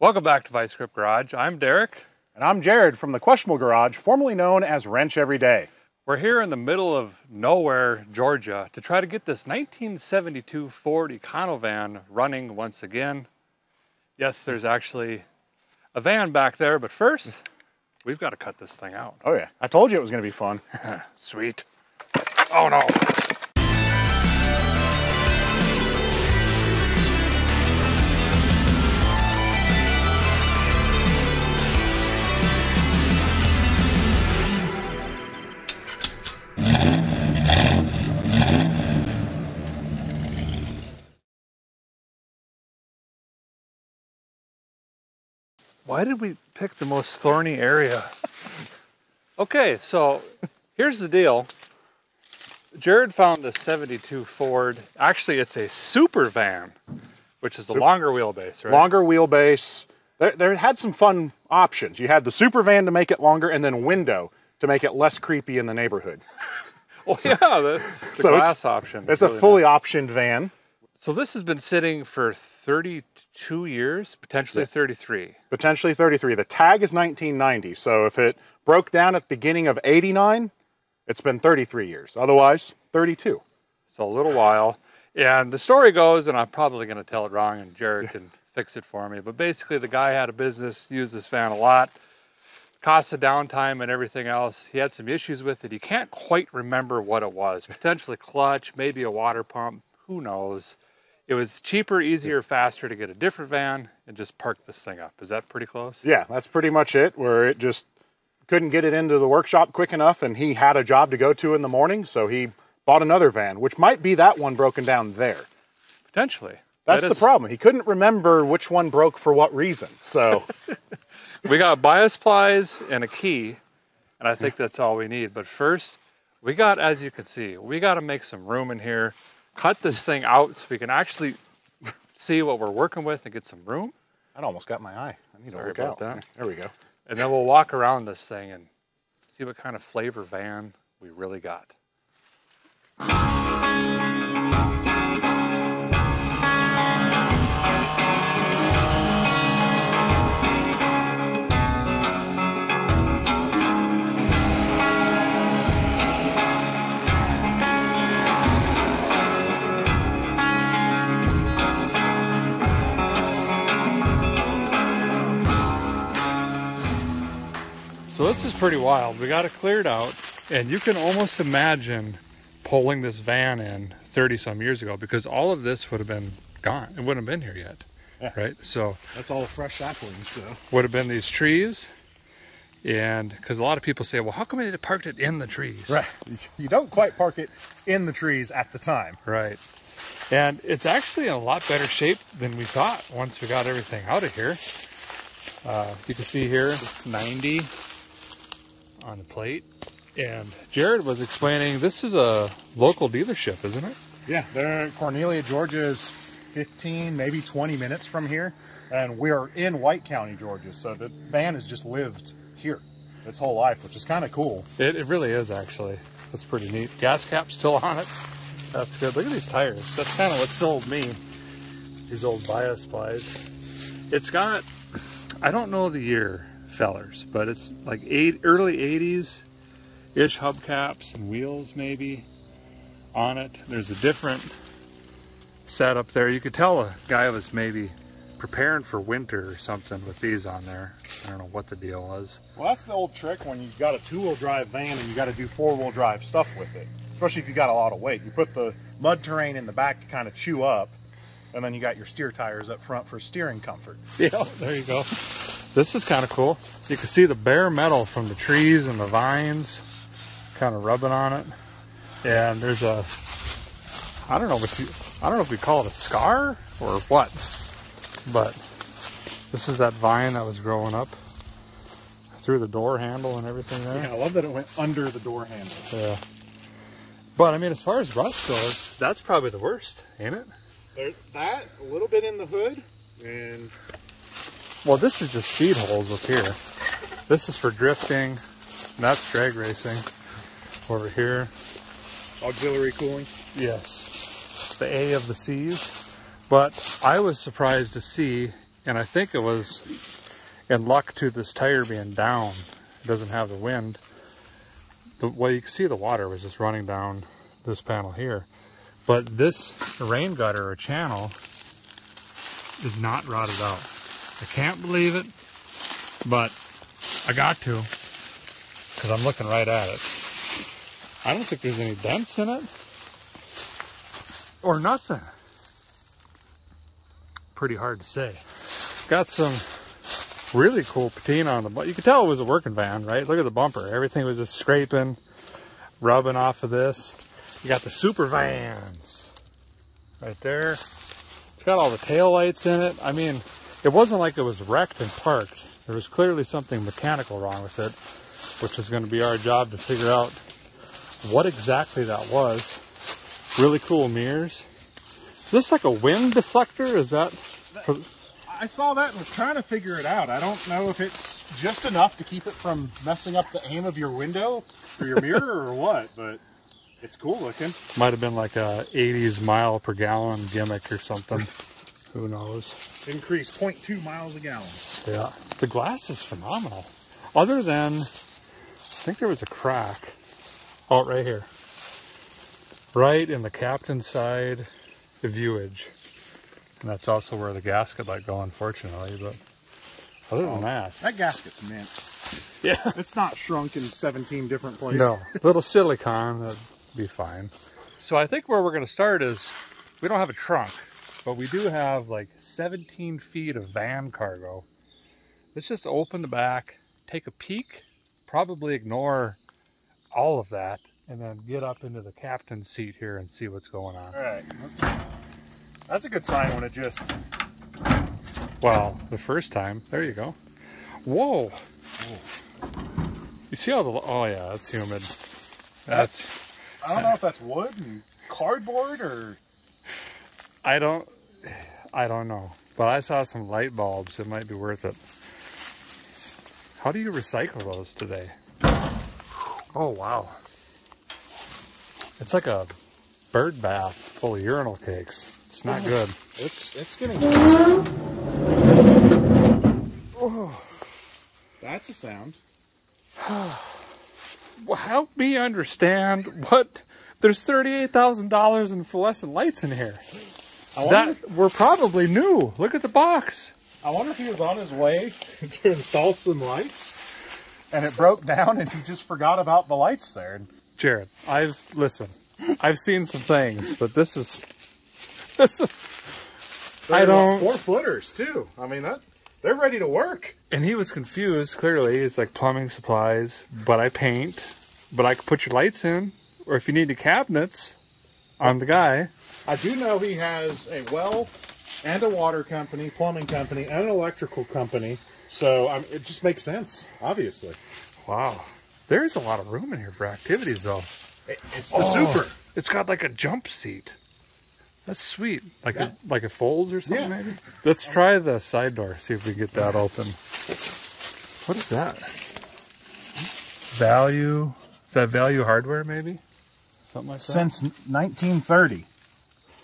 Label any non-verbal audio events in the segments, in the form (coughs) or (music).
Welcome back to Vice Grip Garage. I'm Derek. And I'm Jared from the Questionable Garage, formerly known as Wrench Every Day. We're here in the middle of nowhere, Georgia, to try to get this 1972 Ford Econovan running once again. Yes, there's actually a van back there, but first, we've got to cut this thing out. Oh yeah, I told you it was going to be fun. (laughs) Sweet. Oh no. Why did we pick the most thorny area? okay, so here's the deal. Jared found the 72 Ford. Actually, it's a super van, which is a longer wheelbase, right? Longer wheelbase. There, there had some fun options. You had the super van to make it longer and then window to make it less creepy in the neighborhood. (laughs) Well, yeah, the, the So it's- glass option. It's is a fully nice. optioned van. So this has been sitting for 32 years, potentially 33. potentially 33. The tag is 1990, so if it broke down at the beginning of 89, it's been 33 years. Otherwise, 32. So a little while. And the story goes, and I'm probably going to tell it wrong, and Jared can fix it for me. But basically, the guy had a business, used this van a lot, cost of downtime and everything else. He had some issues with it. He can't quite remember what it was. Potentially clutch, maybe a water pump, who knows. It was cheaper, easier, faster to get a different van and just park this thing up. Is that pretty close? Yeah, that's pretty much it, where it just couldn't get it into the workshop quick enough, and he had a job to go to in the morning, so he bought another van, which might be that one broken down there. Potentially. That's That the problem. He couldn't remember which one broke for what reason. So, (laughs) We got bias plies and a key, and I think that's all we need. But first, we got, as you can see, we got to make some room in here, cut this thing out so we can actually (laughs) see what we're working with and get some room. I almost got my eye. I need Sorry to work about out. that. There we go. And then we'll walk around this thing and see what kind of flavor van we really got. So this is pretty wild. We got it cleared out, and you can almost imagine pulling this van in 30 some years ago because all of this would have been gone. It wouldn't have been here yet, Yeah. right? So That's all fresh saplings, so. would have been these trees, and because a lot of people say, well, how come they parked it in the trees? Right. (laughs) You don't quite park it in the trees at the time. Right. And it's actually in a lot better shape than we thought once we got everything out of here. Uh, you can see here, 90 on the plate. And Jared was explaining this is a local dealership, isn't it? Yeah, they're Cornelia, Georgia is 15, maybe 20 minutes from here. And we are in White County, Georgia. So the van has just lived here its whole life, which is kind of cool. It, it really is, actually. That's pretty neat. Gas cap still on it. That's good. Look at these tires. That's kind of what sold me. These old bias plies. It's got, I don't know the year, fellers, but it's like eight, early 80s ish hubcaps and wheels maybe on it. There's a different setup there. You could tell a guy was maybe preparing for winter or something with these on there. I don't know what the deal was. Well, that's the old trick when you've got a two-wheel drive van and you got to do four-wheel drive stuff with it. Especially if you got a lot of weight. You put the mud terrain in the back to kind of chew up, and then you got your steer tires up front for steering comfort. Yeah, (laughs) there you go. This is kind of cool. You can see the bare metal from the trees and the vines kind of rubbing on it. And there's a, I don't know what you, I don't know if we call it a scar or what, but this is that vine that was growing up through the door handle and everything there. Yeah, I love that it went under the door handle. Yeah. But I mean, as far as rust goes, that's probably the worst, ain't it? There, that, a little bit in the hood, and Well, this is just speed holes up here. This is for drifting. and That's drag racing. Over here, auxiliary cooling. yes, the A of the C's. But I was surprised to see and I think it was in luck to this tire being down. It doesn't have the wind. The well, you can see the water was just running down this panel here, but this rain gutter or channel is not rotted out. I can't believe it, but I got to because I'm looking right at it. I don't think there's any dents in it or nothing. Pretty hard to say. Got some really cool patina on the butt. You could tell it was a working van, right? Look at the bumper. Everything was just scraping, rubbing off of this. You got the super vans right there. It's got all the tail lights in it. I mean, it wasn't like it was wrecked and parked. There was clearly something mechanical wrong with it, which is going to be our job to figure out what exactly that was. Really cool mirrors. Is this like a wind deflector? Is that? For, I saw that and was trying to figure it out. I don't know if it's just enough to keep it from messing up the aim of your window or your mirror or (laughs) what, but it's cool looking. might have been like a 80s mile per gallon gimmick or something. (laughs) Who knows? Increase 0.2 miles a gallon. Yeah. The glass is phenomenal. Other than, I think there was a crack. Oh, right here. Right in the captain's side viewage. And that's also where the gasket let go, unfortunately. But other than oh, that, That gasket's mint. yeah. It's not shrunk in 17 different places. No, little silicone, that'd be fine. So I think where we're going to start is we don't have a trunk, but we do have like 17 feet of van cargo. Let's just open the back, take a peek, probably ignore all of that, and then get up into the captain's seat here and see what's going on. All right. That's, that's a good sign when it just. Well, the first time, there you go. Whoa! You see all the, oh yeah, it's humid. That's, I don't know if that's wood and cardboard or. I don't, I don't know. But I saw some light bulbs. It might be worth it. How do you recycle those today? Oh wow! It's like a bird bath full of urinal cakes. It's not good. It's it's getting. Uh-huh. Oh, That's a sound. (sighs) well, help me understand what. There's thirty-eight thousand dollars in fluorescent lights in here. I wonder, That were probably new. Look at the box. I wonder if he was on his way (laughs) to install some lights, and it broke down, and he just forgot about the lights there. Jared, I've listen. I've seen some things, but this is this is I They're don't- four footers too. I mean that they're ready to work. and he was confused clearly. It's like plumbing supplies, but I paint, but I could put your lights in, or if you need the cabinets, I'm the guy. I do know he has a well and a water company, plumbing company, and an electrical company. So um, it just makes sense, obviously. Wow. There's a lot of room in here for activities though. It- it's the Oh, super. It's got like a jump seat. That's sweet. Like Yeah. a like it folds or something Yeah. maybe. Let's try the side door. See if we get that open. What is that? Value. Is that value hardware maybe? Something like that. Since 1930,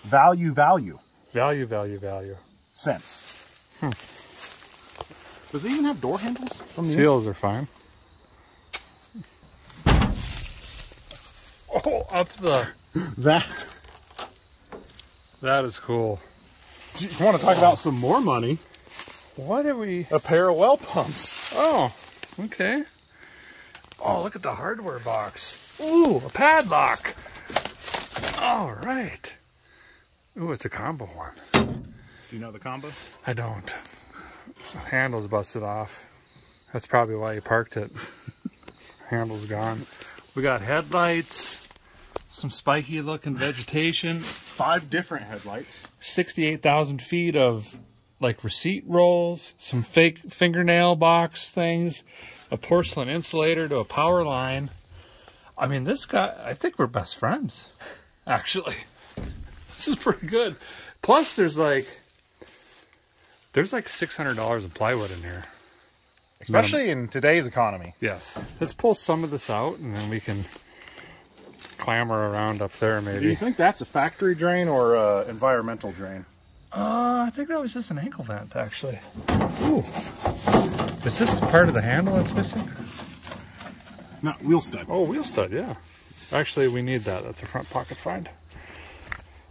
value, value, Value, value, value. cents. Hmm. Does it even have door handles? From the Seals are fine. Oh, up the. (laughs) That. That is cool. Do You want to talk about some more money? What are we? A pair of well pumps. Oh, okay. Oh, look at the hardware box. Ooh, a padlock. All right. Ooh, it's a combo one. Do you know the combo? I don't. Handle's busted off. That's probably why you parked it. (laughs) Handle's gone. We got headlights, some spiky looking vegetation, Five different headlights. 68,000 feet of like receipt rolls, some fake fingernail box things, a porcelain insulator to a power line. I mean, this guy, I think we're best friends, actually. (laughs) This is pretty good. Plus, there's like, there's like $600 of plywood in here. Especially in today's economy. Yes. Let's pull some of this out and then we can clamber around up there maybe. Do you think that's a factory drain or a environmental drain? Uh, I think that was just an ankle vent, actually. Ooh. Is this part of the handle that's missing? No, wheel stud. Oh, wheel stud, yeah. Actually, we need that. That's a front pocket find.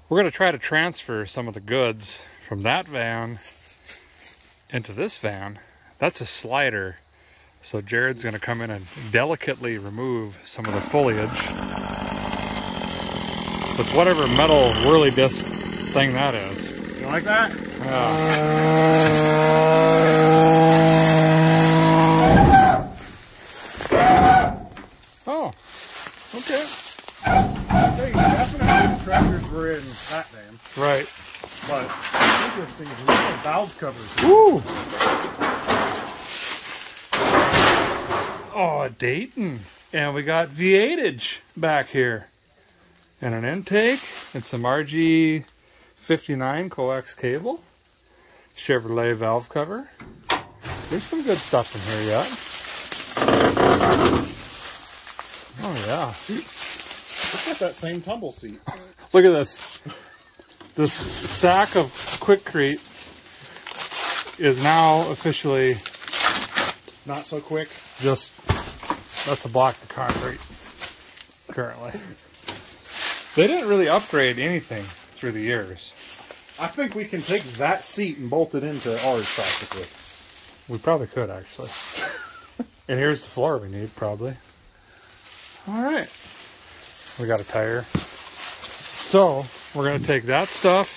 We're going to try to transfer some of the goods from that van into this van. That's a slider. So Jared's going to come in and delicately remove some of the foliage with whatever metal whirly disc thing that is. You like that? Oh, okay. Say, definitely the were in that van. Right. But interesting is have valve covers. Oh, Dayton. And we got V8age back here. And an intake and some RG59 coax cable. Chevrolet valve cover. There's some good stuff in here yet. Oh yeah. Look at that same tumble seat. Look at this. This sack of Quikrete is now officially Not so quick. just that's a block of concrete currently. They didn't really upgrade anything through the years. I think we can take that seat and bolt it into ours practically. We probably could actually. and here's the floor we need probably. All right. We got a tire. So we're gonna take that stuff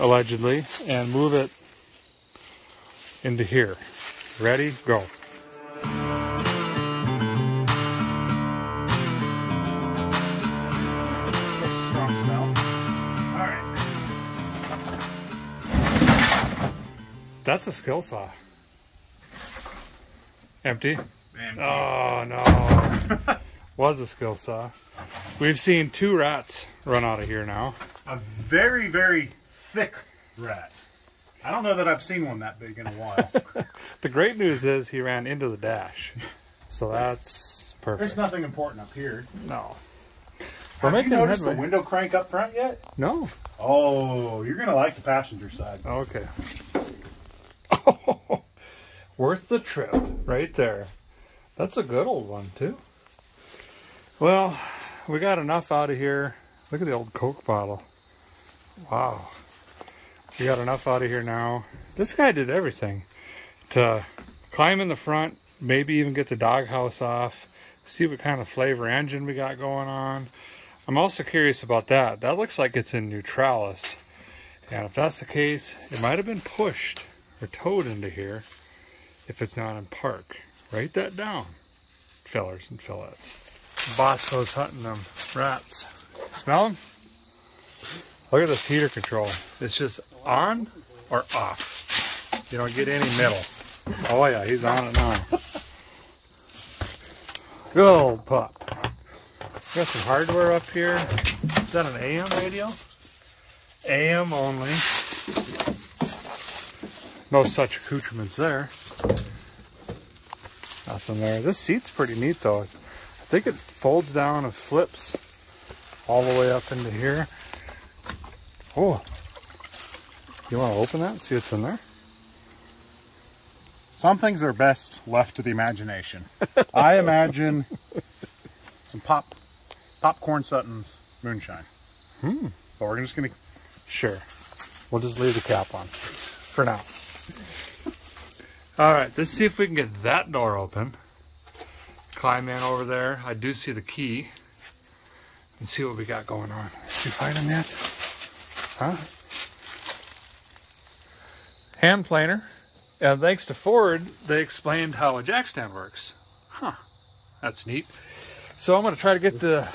allegedly and move it into here. Ready? Go. Strong smell. All right. That's a skill saw. Empty? Empty. Oh no. (laughs) Was a skill saw. We've seen two rats run out of here now. A very, very thick rat. I don't know that I've seen one that big in a while. (laughs) The great news is he ran into the dash. So that's perfect. There's nothing important up here. No. We're Have you noticed the window crank up front yet? No. Oh, you're gonna like the passenger side. Okay. Oh, (laughs) worth the trip right there. That's a good old one too. Well, we got enough out of here. Look at the old Coke bottle. Wow. We got enough out of here now. This guy did everything to climb in the front, maybe even get the doghouse off, see what kind of flavor engine we got going on. I'm also curious about that. That looks like it's in neutralis. And if that's the case, it might have been pushed or towed into here if it's not in park. Write that down, fellers and fillettes. Bosco's hunting them rats. Smell them? Look at this heater control. It's just on or off. You don't get any middle. Oh yeah, he's on it now. Good old pup. Got some hardware up here. Is that an AM radio? AM only. No such accoutrements there. Nothing there. This seat's pretty neat though. I think it folds down and flips all the way up into here. Oh. You want to open that and see what's in there? Some things are best left to the imagination. I imagine (laughs) some pop popcorn Sutton's moonshine. Hmm. But we're just gonna Sure. We'll just leave the cap on for now. (laughs) All right, let's see if we can get that door open. Climb in over there. I do see the key. And see what we got going on. Did you find him yet? Huh? Hand planer. And thanks to Ford, they explained how a jack stand works. Huh. That's neat. So I'm going to try to get the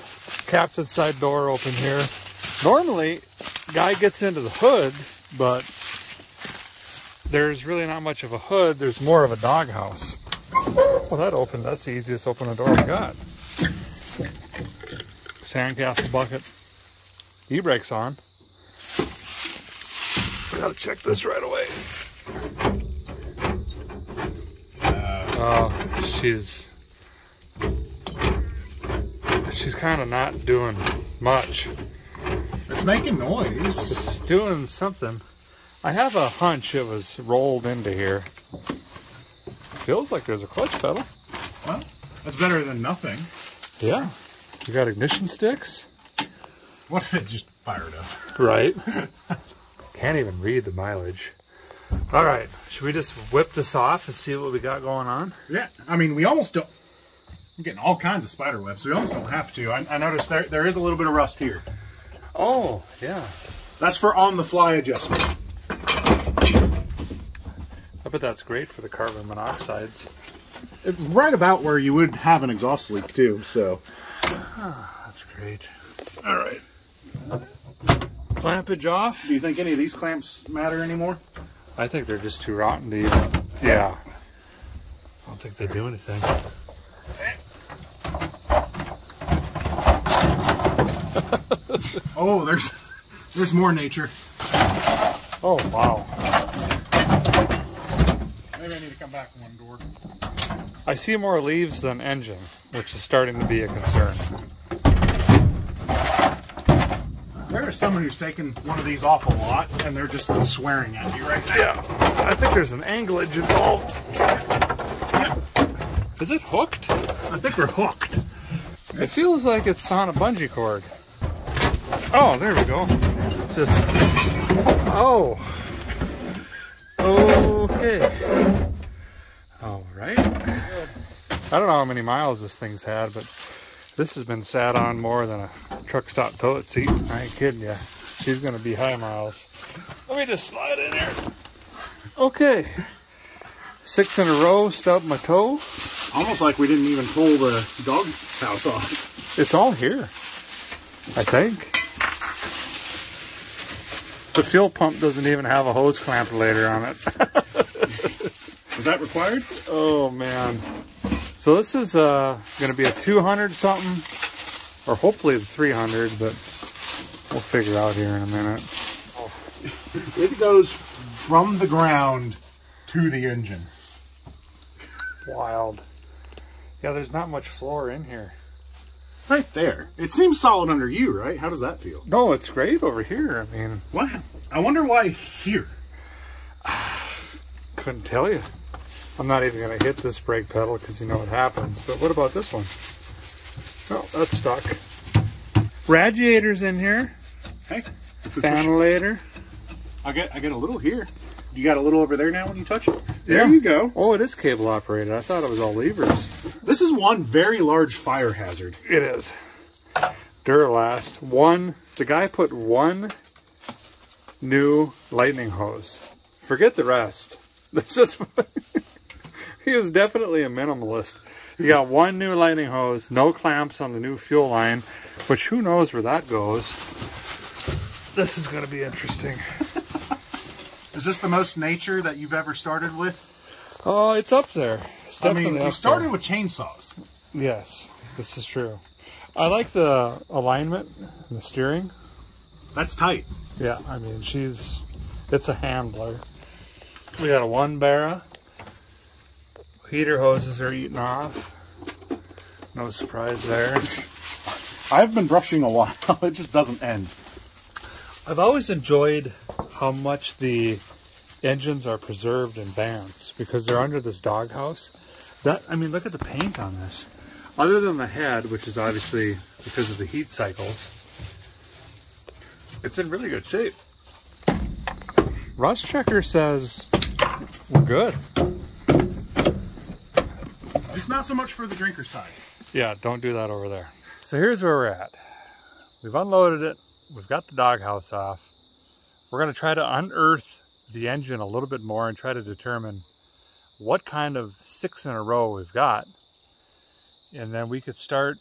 captain side door open here. Normally, guy gets into the hood, but there's really not much of a hood. There's more of a doghouse. Well, that opened. That's the easiest opening door we got. Sandcastle bucket. E-brakes on. Gotta check this right away. Uh, oh, she's she's kind of not doing much. It's It's making noise. It's doing something. I have a hunch it was rolled into here. Feels like there's a clutch pedal. Well, that's better than nothing. Yeah. You got ignition sticks? What if it just fired up? Right. (laughs) Can't even read the mileage. All right. Should we just whip this off and see what we got going on? Yeah, I mean, we almost don't. I'm getting all kinds of spider webs. We almost don't have to. I, I noticed there there is a little bit of rust here. Oh, yeah. That's for on the fly adjustment. Bet that's great for the carbon monoxides. Right about where you would have an exhaust leak too. So ah, That's great. All right. Clampage off. Do you think any of these clamps matter anymore? I think they're just too rotten to even. Yeah. I don't think they do anything. (laughs) Oh, there's there's more nature. Oh, wow. Maybe I need to come back one door. I see more leaves than engine, which is starting to be a concern. There is someone who's taken one of these off a lot, and they're just swearing at you right now. Yeah. I think there's an anglage involved. Is it hooked? I think we're hooked. It feels like it's on a bungee cord. Oh, there we go. Just. Oh. Okay. All right. I don't know how many miles this thing's had, but this has been sat on more than a truck stop toilet seat. I ain't kidding you. She's going to be high miles. Let me just slide in here. Okay. Six in a row, stubbed my toe. Almost like we didn't even pull the dog house off. It's all here, I think. The fuel pump doesn't even have a hose clamp later on it. (laughs) Was that required? oh man. So this is uh, going to be a 200 something, or hopefully the 300, but we'll figure out here in a minute. (laughs) It goes from the ground to the engine. Wild. Yeah, there's not much floor in here. Right there. It seems solid under you, right? How does that feel? No, it's great over here. I mean, Wow. I wonder why here. (sighs) couldn't tell you. I'm not even going to hit this brake pedal because you know what happens. But what about this one? Oh, that's stuck. Radiators in here. Hey, if we push it- Ventilator. I get I get a little here. You got a little over there now when you touch it. There Yeah. you go. Oh, it is cable operated. I thought it was all levers. This is one very large fire hazard. It is. Duralast. One. The guy put one new lightning hose. Forget the rest. (laughs) This is. (laughs) he is definitely a minimalist. You got one new lightning hose, no clamps on the new fuel line, which who knows where that goes. This is going to be interesting. (laughs) Is this the most nature that you've ever started with? Oh, it's up there. It's I mean, you started there. with chainsaws. Yes, this is true. I like the alignment, and the steering. That's tight. Yeah, I mean, she's, it's a handler. We got a one barrel. Heater hoses are eating off. No surprise there. I've been brushing a while. (laughs) It just doesn't end. I've always enjoyed how much the engines are preserved in bands because they're under this doghouse. That I mean, look at the paint on this. Other than the head, which is obviously because of the heat cycles, it's in really good shape. Rust Checker says we're good. Just not so much for the drinker side. Yeah, don't do that over there. So here's where we're at. We've unloaded it. We've got the doghouse off. We're going to try to unearth the engine a little bit more and try to determine what kind of six in a row we've got. And then we could start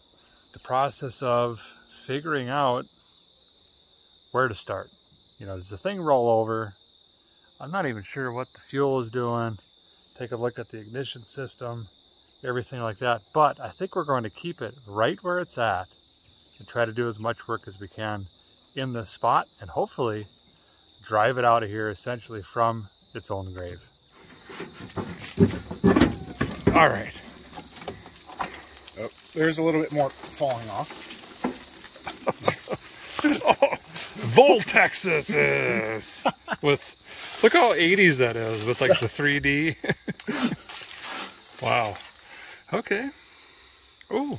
the process of figuring out where to start. You know, does the thing roll over? I'm not even sure what the fuel is doing. Take a look at the ignition system everything like that. But I think we're going to keep it right where it's at and try to do as much work as we can in this spot and hopefully drive it out of here essentially from its own grave. All right. Oh, there's a little bit more falling off. (laughs) Oh, Voltexes is with look how 80s that is with like the 3D. (laughs) wow. Okay. Oh,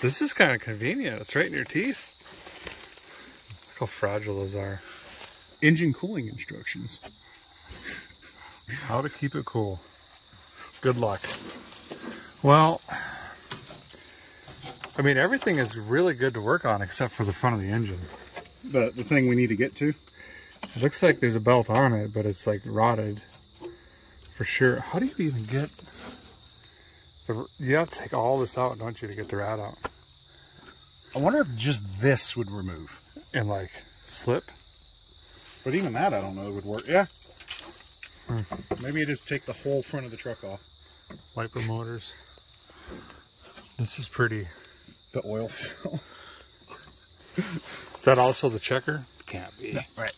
this is kind of convenient. It's right in your teeth. Look how fragile those are. Engine cooling instructions. How to keep it cool. Good luck. Well, I mean, everything is really good to work on except for the front of the engine. The the thing we need to get to. It looks like there's a belt on it, but it's like rotted for sure. How do you even get the? You have to take all this out, don't you, to get the rat out I wonder if just this would remove. and like slip? But even that, I don't know, would work. Yeah. Hmm. Maybe it is take the whole front of the truck off. Wiper motors. This is pretty. The oil fill. Is that also the checker? Can't be. right.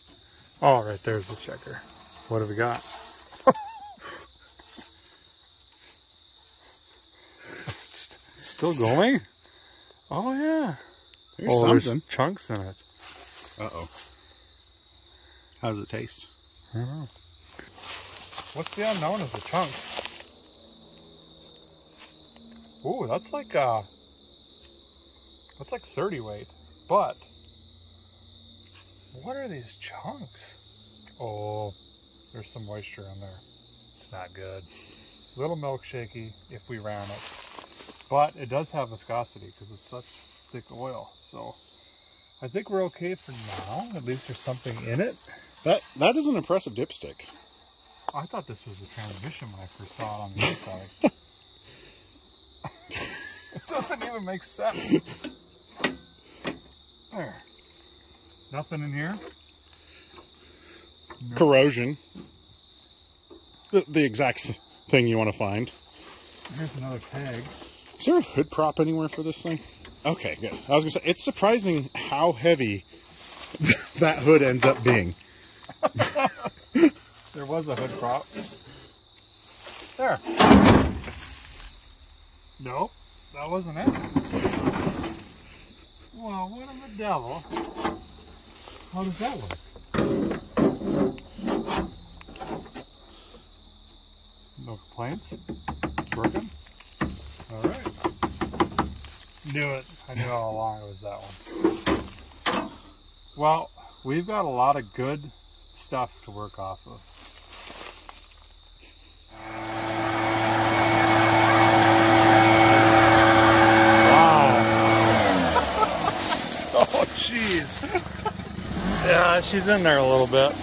Oh, right there's the checker. What have we got? Still going? Oh yeah. There's oh, something. there's chunks in it. Uh oh. How does it taste? I don't know. What's the unknown as the chunks? Ooh, that's like uh that's like 30 weight. But what are these chunks? Oh, there's some moisture in there. It's not good. little milkshakey if we ran it. But it does have viscosity because it's such thick oil. So I think we're okay for now. At least there's something in it. That that is an impressive dipstick. I thought this was a transmission when I first saw it on the inside. (laughs) it doesn't even make sense. There. Nothing in here. Corrosion. The, the exact thing you want to find. Here's another tag. Is there a hood prop anywhere for this thing? Okay, good. I was gonna say it's surprising how heavy (laughs) that hood ends up being. (laughs) There was a hood prop. There. No, that wasn't it. Well, what in the devil? How does that work? No complaints? It's working? Alright. Knew it. I knew all along it was that one. Well, we've got a lot of good stuff to work off of. Wow. (laughs) oh, jeez. Yeah, she's in there a little bit.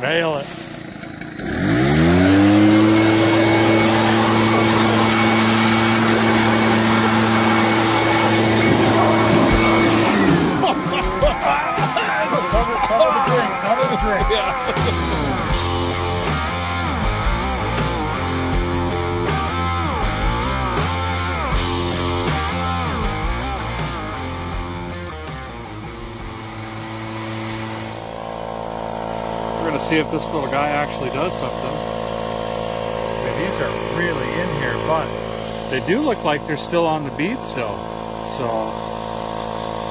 Nail it. If this little guy actually does something. Okay, these are really in here, but they do look like they're still on the bead still. So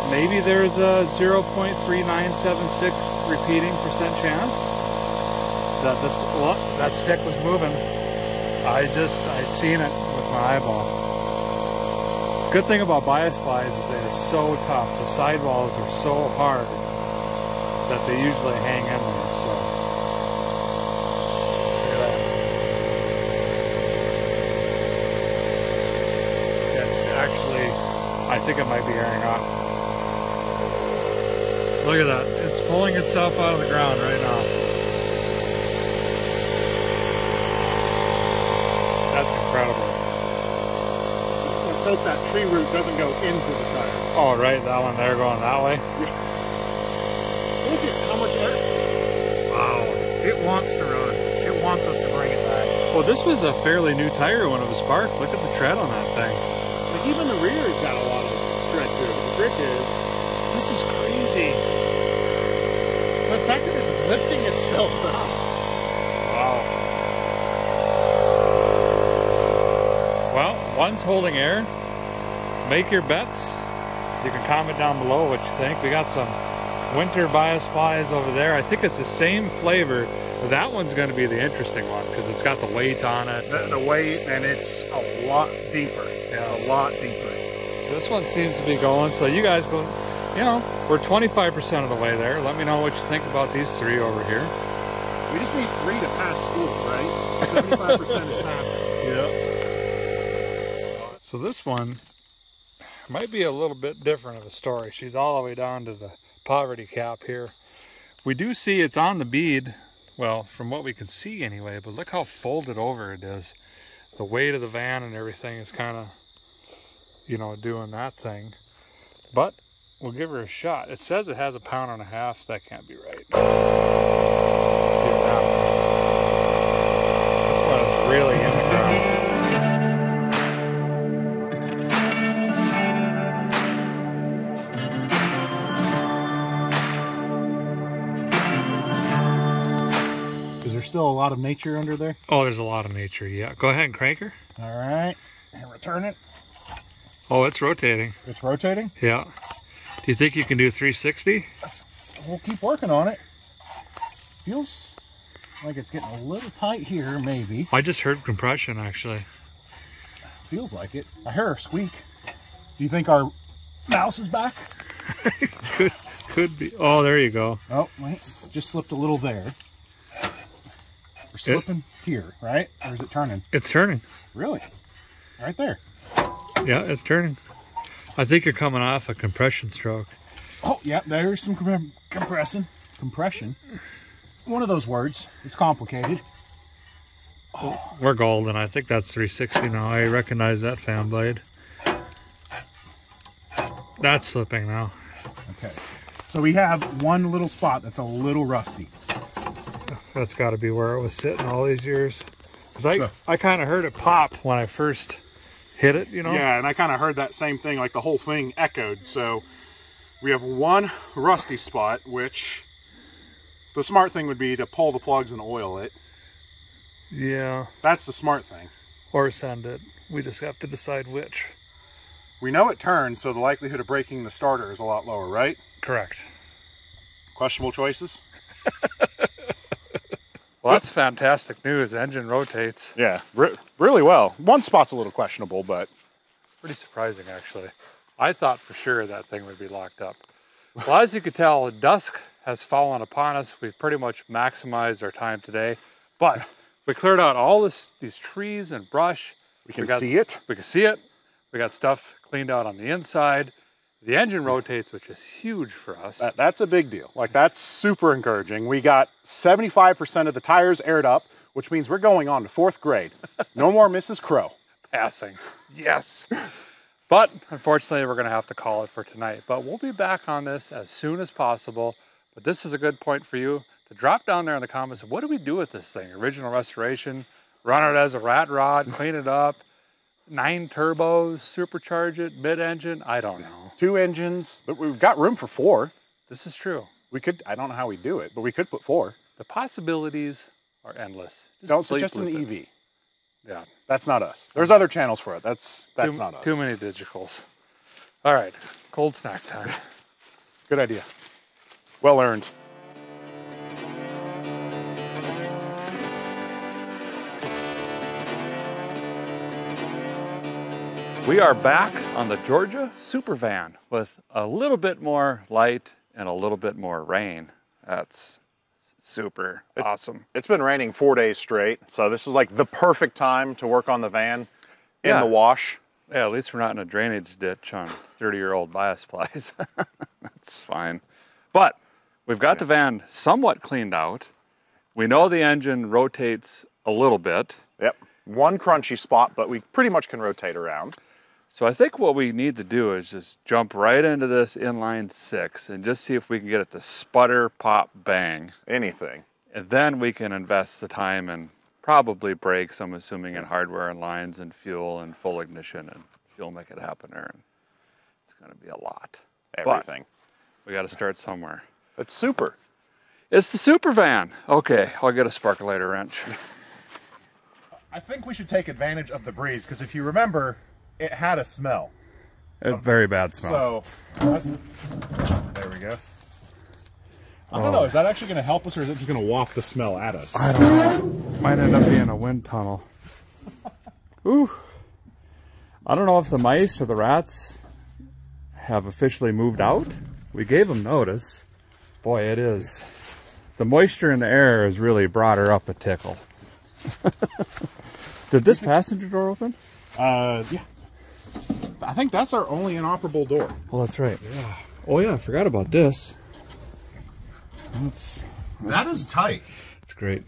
maybe there's a 0.3976 repeating percent chance that this look that stick was moving. I just I seen it with my eyeball. Good thing about bias plies is they are so tough. The sidewalls are so hard that they usually hang in there. So look at that. It's actually, I think it might be airing off. Look at that. It's pulling itself out of the ground right now. That's incredible. Let's hope that tree root doesn't go into the tire. Oh, right, that one there going that way. Look at how much air. Wow. It wants to run. It wants us to bring it back. Well, this was a fairly new tire when it was sparked. Look at the tread on that thing. Like even the rear has got a lot of tread to it. The trick is, this is crazy. The fact that it's lifting itself up. Wow. Well, One's holding air. Make your bets. You can comment down below what you think. We got some winter bias plies over there. I think it's the same flavor. That one's going to be the interesting one because it's got the weight on it. The, the weight and it's a lot deeper. Yes. A lot deeper. This one seems to be going. So you guys go, you know, we're 25% of the way there. Let me know what you think about these three over here. We just need three to pass school, right? 75% is passing. (laughs) Yeah. So this one might be a little bit different of a story. She's all the way down to the poverty cap here. We do see it's on the bead, well, from what we can see anyway, but look how folded over it is. The weight of the van and everything is kind of, you know, doing that thing. But we'll give her a shot. It says it has a pound and a half. That can't be right. Let's see what happens. This one is really in the ground. Is there still a lot of nature under there? Oh, there's a lot of nature. Yeah. Go ahead and crank her. All right. And return it. Oh, it's rotating. It's rotating. Yeah. Do you think you can do 360? Let's, we'll keep working on it. Feels like it's getting a little tight here, maybe. I just heard compression actually. Feels like it. I hear her squeak. Do you think our mouse is back? (laughs) could could be. Oh, there you go. Oh, wait. Just slipped a little there. We're slipping here, right? Or is it turning? It's turning. Really? Right there. Yeah, it's turning. I think you're coming off a compression stroke. Oh, yeah, there's some com- compressing. Compression. One of those words. It's complicated. Oh. We're golden. I think that's 360 now. I recognize that fan blade. That's slipping now. Okay. So we have one little spot that's a little rusty. That's got to be where it was sitting all these years. Cause I So- I kind of heard it pop when I first hit it. You know. Yeah, and I kind of heard that same thing, like the whole thing echoed. So we have one rusty spot, which the smart thing would be to pull the plugs and oil it. Yeah. That's the smart thing. Or send it. We just have to decide which. We know it turns, so the likelihood of breaking the starter is a lot lower, right? Correct. Questionable choices? (laughs) Well, that's fantastic news. Engine rotates. Yeah, re- really well. One spot's a little questionable, but It's Pretty surprising, actually. I thought for sure that thing would be locked up. Well, as you can tell, dusk has fallen upon us. We've pretty much maximized our time today, but we cleared out all this, these trees and brush. we can got- see it. We can see it. We got stuff cleaned out on the inside. The engine rotates, which is huge for us. That, that's a big deal. Like that's super encouraging. We got 75% of the tires aired up, which means we're going on to fourth grade. No (laughs) more Mrs. Crow. passing. Yes. But unfortunately, we're going to have to call it for tonight. But we'll be back on this as soon as possible. But this is a good point for you to drop down there in the comments. What do we do with this thing? Original restoration, run it as a rat rod, clean it up, nine turbos, supercharge it, mid engine. I don't know. Two engines, but we've got room for four. This is true. We could, I don't know how we do it, but we could put four. The possibilities are endless. Just Don't suggest an bloop it. EV. Yeah. That's not us. There's other channels for it. That's that's too, not us. Too many digicals. All right. Cold snack time. Good idea. Well earned. We are back on the Georgia Super Van with a little bit more light and a little bit more rain. That's super awesome. It's been raining four days straight, so this was like the perfect time to work on the van in Yeah. the wash. Yeah, at least we're not in a drainage ditch on 30 year old bias plies. (laughs) That's fine. But we've got the van somewhat cleaned out. We know the engine rotates a little bit. Yep. One crunchy spot, but we pretty much can rotate around. So I think what we need to do is just jump right into this inline six and just see if we can get it to sputter, pop, bang. Anything. And then we can invest the time and probably brakes, I'm assuming, in hardware and lines and fuel and full ignition and fuel make it happen there. And it's going to be a lot. Everything. We got to start somewhere. It's super. It's the super van. Okay, I'll get a spark sparkulator wrench. I think we should take advantage of the breeze because if you remember, it had a smell. A very bad smell. So, there we go. I don't know. Is that actually going to help us, or is it just going to waft the smell at us? I don't know. Might end up being a wind tunnel. (laughs) Ooh. I don't know if the mice or the rats have officially moved out. We gave them notice. Boy, it is. The moisture in the air has really brought her up a tickle. (laughs) Did this passenger door open? Uh, yeah. I think that's our only inoperable door. Oh, that's right. Yeah. Oh, yeah. I forgot about this. That's That is tight. It's great.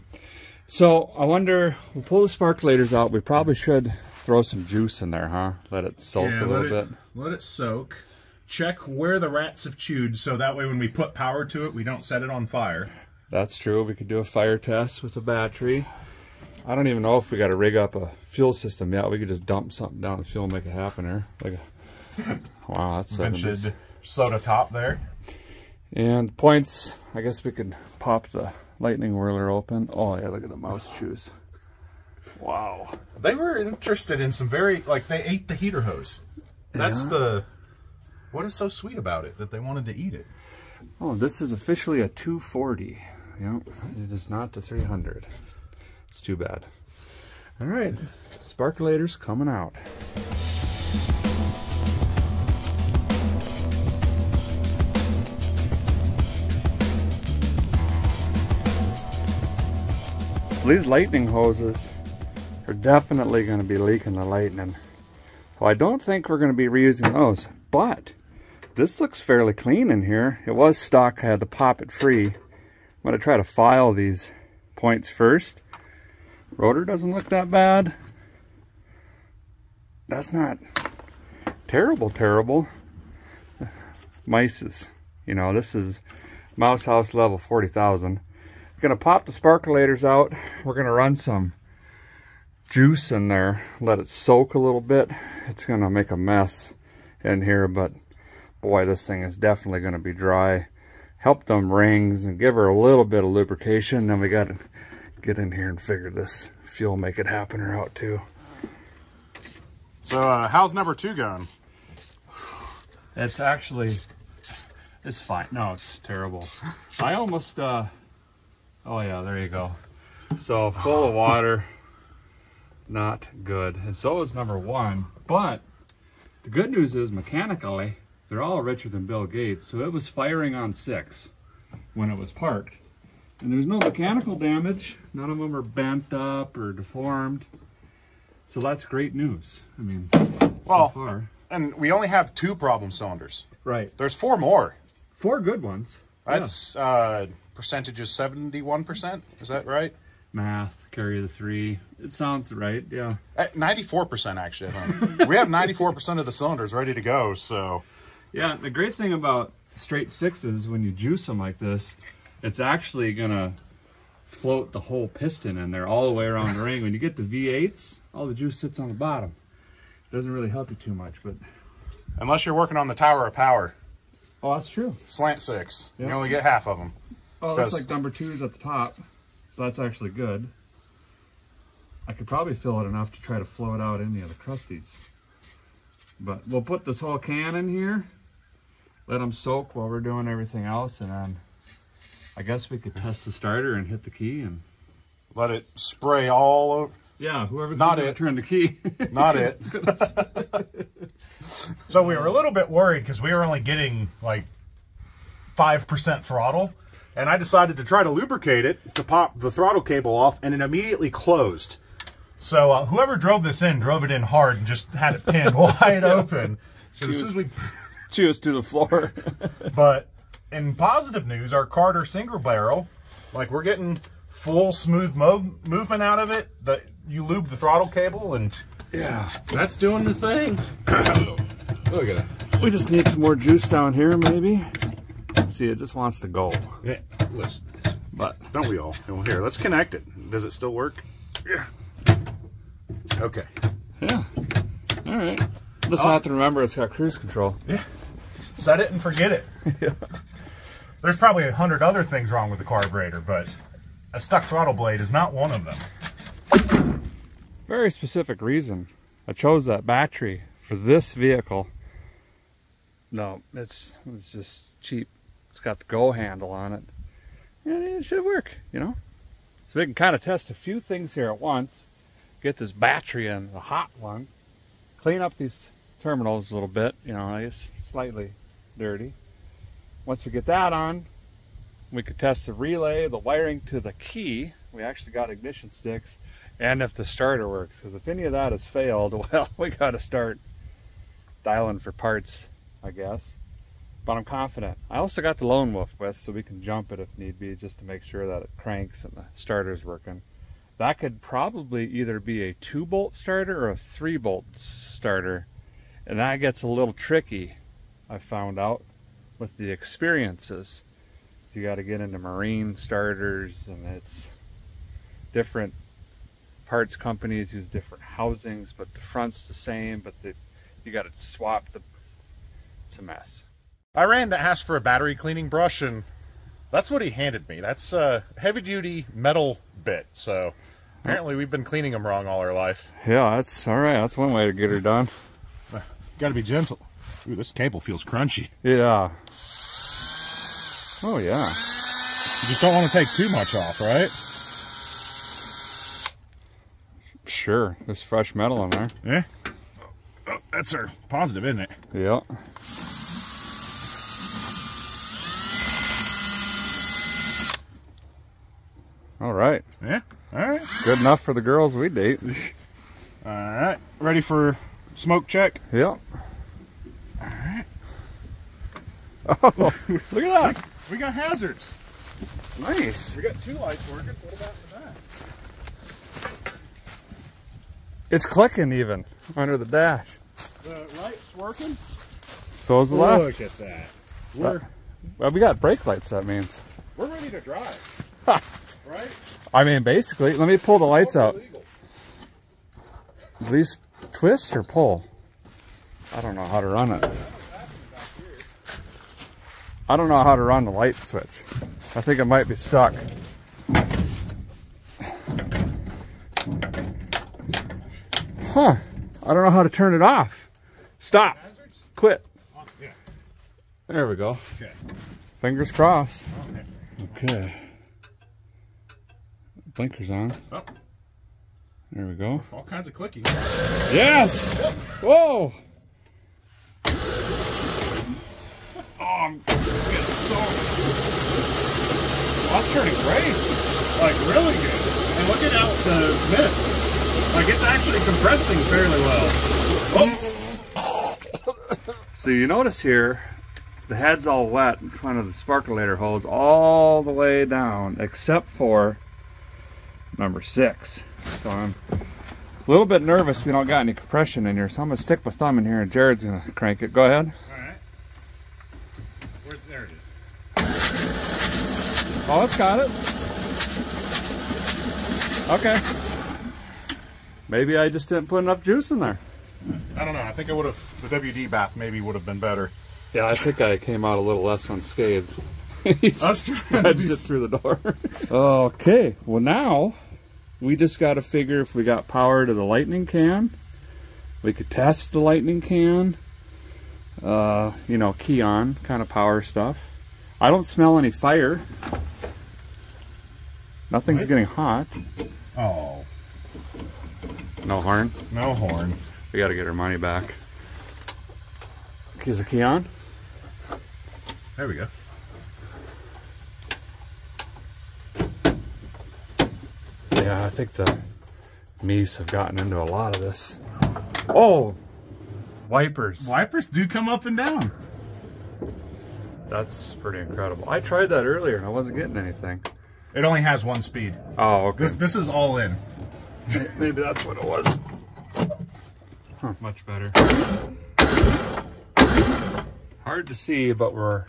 So I wonder, we'll pull the sparkulators out. We probably should throw some juice in there, huh? Let it soak a little bit. Let it soak. Check where the rats have chewed, so that way when we put power to it, we don't set it on fire. That's true. We could do a fire test with a battery. I don't even know if we got to rig up a fuel system yet. We could just dump something down the fuel and make it happen here. Like, a, (laughs) wow, that's 70s. Vented soda top there. And points, I guess we could pop the lightning whirler open. Oh yeah, look at the mouse shoes. Wow. They were interested in some very like they ate the heater hose. That's Yeah. the what is so sweet about it that they wanted to eat it. Oh, this is officially a 240. Yep, it is not the 300. It's too bad. All right, sparkulators coming out. These lightning hoses are definitely going to be leaking the lightning. Well, I don't think we're going to be reusing those, but this looks fairly clean in here. It was stock, I had to pop it free. I'm going to try to file these points first. Rotor doesn't look that bad. That's not terrible, terrible. Mices, you know, this is Mouse House level 40,000. Gonna pop the sparkulators out. We're gonna run some juice in there, let it soak a little bit. It's gonna make a mess in here, but boy, this thing is definitely gonna be dry. Help them rings and give her a little bit of lubrication. Then we gotta get in here and figure this fuel make it happen or out too. So uh, how's number two going? It's actually, it's fine. No, it's terrible. I almost, uh, oh yeah, there you go. So full of water, not good. And so is number one. But the good news is mechanically, they're all richer than Bill Gates. So it was firing on six when it was parked. And there's no mechanical damage. None of them are bent up or deformed. So that's great news. I mean, Well- so far. And we only have two problem cylinders. Right. There's four more. Four good ones. Yeah. That's uh, percentage is 71%. Is that right? math, carry the three. It sounds right, yeah. At 94% actually. I think. (laughs) we have 94% of the cylinders ready to go. So Yeah, the great thing about straight sixes, when you juice them like this, it's actually gonna float the whole piston in there all the way around the ring. When you get the V8s, all the juice sits on the bottom. It doesn't really help you too much, but unless you're working on the tower of power, oh, that's true. slant six, you only get half of them. Oh, that's like number twos at the top, so that's actually good. I could probably fill it enough to try to flow it out any of the crusties. But we'll put this whole can in here, let them soak while we're doing everything else, and then I guess we could test the starter and hit the key and Let it spray all over. yeah, whoever Not can it. turn the key. (laughs) Not it. (laughs) so we were a little bit worried because we were only getting like 5% throttle. And I decided to try to lubricate it to pop the throttle cable off, and it immediately closed. So uh, whoever drove this in drove it in hard and just had it pinned (laughs) wide open. 'Cause as soon as we Cheers to the floor. But in positive news, our Carter single barrel, like we're getting full smooth mov- movement out of it. The you lube the throttle cable, and yeah. that's doing the thing. (coughs) Look at it. We just need some more juice down here, maybe. See, it just wants to go. Yeah, listen, But don't we all? Well, here, let's connect it. Does it still work? Yeah. Okay. yeah. All right. Just oh. have to remember it's got cruise control. Yeah. Set it and forget it. (laughs) There's probably a hundred other things wrong with the carburetor, but a stuck throttle blade is not one of them. very specific reason. I chose that battery for this vehicle. No, it's it's just cheap. It's got the go handle on it. And it should work, you know? So we can kind of test a few things here at once. Get this battery in, the hot one. Clean up these terminals a little bit, you know, I guess slightly dirty. Once we get that on, we could test the relay, the wiring to the key. We actually got ignition sticks and if the starter works. Because if any of that has failed, (laughs) well, we got to start dialing for parts, I guess. But I'm confident. I also got the lone wolf with, so we can jump it if need be, just to make sure that it cranks and the starter's working. That could probably either be a two bolt starter or a three bolt starter. And that gets a little tricky, I found out, with the experiences. You got to get into marine starters, and it's different parts companies use different housings, but the front's the same, but the, you got to swap the. It's a mess. I ran to ask for a battery cleaning brush, and that's what he handed me. That's a heavy duty metal bit. So apparently, we've been cleaning them wrong all our life. Yeah, that's all right. That's one way to get her done. (laughs) Got to be gentle. Ooh, this cable feels crunchy. Yeah. Oh yeah. You just don't want to take too much off, right? Sure. There's fresh metal in there. Yeah. Oh, that's our positive, isn't it? Yeah. All right. Yeah. All right. Good enough for the girls we date. (laughs) All right. Ready for smoke check? Yep. All right. (laughs) Oh, look at that. We got hazards. Nice. We got two lights working. What about the back? It's clicking even under the dash. The lights working? So is the left. Look at that. We're uh, Well, we got brake lights, that means. we're ready to drive. Ha. Right? I mean, basically, let me pull the lights out. Totally legal. These twist or pull? I don't know how to run it. I don't know how to run the light switch. I think it might be stuck. Huh. I don't know how to turn it off. Stop. Quit. There we go. Okay. Fingers crossed. Okay. Okay. Blinkers on. Oh, There we go. all kinds of clicking. Yes! Whoa! Oh, I'm getting so. Oh, that's turning great. Like really good. And look at out the mist. Like it's actually compressing fairly well. So you notice here, the head's all wet in front of the sparkulator hose all the way down, except for number six. So I'm a little bit nervous we don't got any compression in here, so I'm gonna stick my thumb in here and Jared's gonna crank it. Go ahead. Alright. Where there it is. Oh, it's got it. Okay. Maybe I just didn't put enough juice in there. I don't know. I think I would have the WD bath maybe would have been better. Yeah, I think I came out a little less unscathed. Trying to Edged it through the door. okay, well now we just got to figure if we got power to the lightning can. We could test the lightning can. Uh, you know, key on kind of power stuff. I don't smell any fire. Nothing's What? getting hot. Oh, No horn. no horn. We got to get our money back. Is the key on? There we go. Yeah, I think the Mies have gotten into a lot of this. Oh, wipers. Wipers do come up and down. That's pretty incredible. I tried that earlier and I wasn't getting anything. It only has one speed. Oh, okay. This this is all in. Maybe that's what it was. Huh, much better. Hard to see, but we're,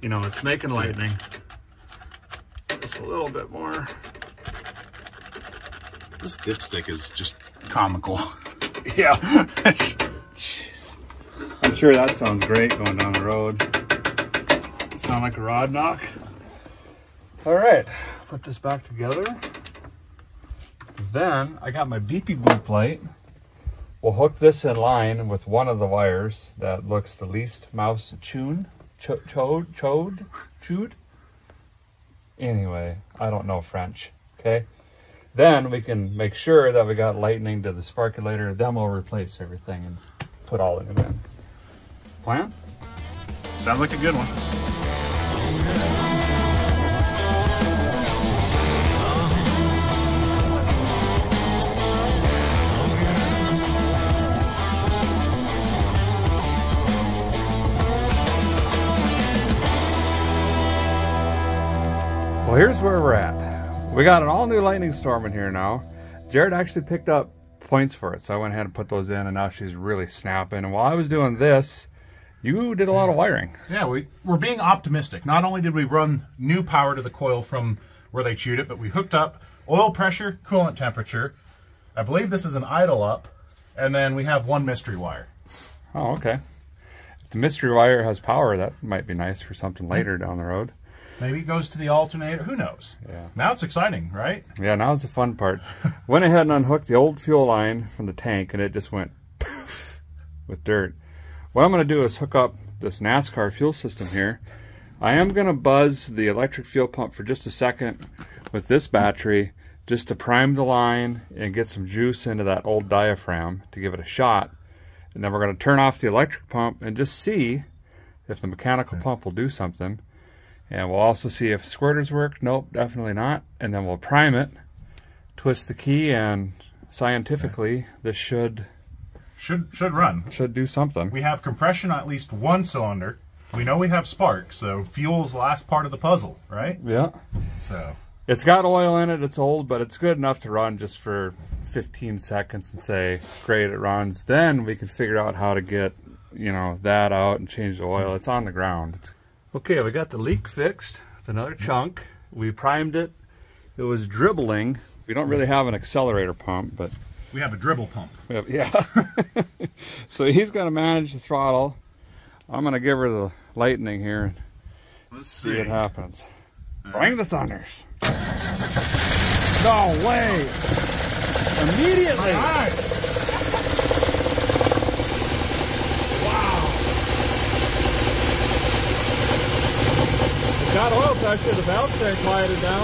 you know, it's making lightning. Just a little bit more. This dipstick is just comical. (laughs) Yeah. (laughs) Jeez. I'm sure that sounds great going down the road. Sound like a rod knock? All right, put this back together. then I got my beepy boop light. We'll hook this in line with one of the wires that looks the least mouse tune, cho- chode, chode, chewed. Anyway, I don't know French. Okay. Then we can make sure that we got lightning to the sparkulator. Then we'll replace everything and put all of it in. Plan? Sounds like a good one. Here's where we're at. We got an all new lightning storm in here now. Jared actually picked up points for it, so I went ahead and put those in, and now she's really snapping. And while I was doing this, you did a lot of wiring. Yeah, we, we're being optimistic. Not only did we run new power to the coil from where they chewed it, but we hooked up oil pressure, coolant temperature. I believe this is an idle up, and then we have one mystery wire. Oh, okay. If the mystery wire has power, that might be nice for something later down the road. Maybe it goes to the alternator. Who knows? Yeah. Now it's exciting, right? Yeah, now it's the fun part. (laughs) went ahead and unhooked the old fuel line from the tank, and it just went (laughs) with dirt. What I'm going to do is hook up this NASCAR fuel system here. I am going to buzz the electric fuel pump for just a second with this battery just to prime the line and get some juice into that old diaphragm to give it a shot. And then we're going to turn off the electric pump and just see if the mechanical pump will do something. And we'll also see if squirters work. Nope, definitely not. And then we'll prime it, twist the key, and scientifically, this should Should should run. should do something. We have compression on at least one cylinder. We know we have spark, so fuel's the last part of the puzzle, right? Yeah. So It's got oil in it. It's old, but it's good enough to run just for 15 seconds and say, great, it runs. Then we can figure out how to get, you know, that out and change the oil. It's on the ground. It's... Okay, we got the leak fixed. It's another chunk. We primed it. It was dribbling. We don't really have an accelerator pump, but we have a dribble pump. have- yeah. (laughs) so he's going to manage the throttle. I'm going to give her the lightning here and Let's see what happens. Uh, Bring the thunders. No way! Immediately! It's got oil pressure, the valve tank quieted down.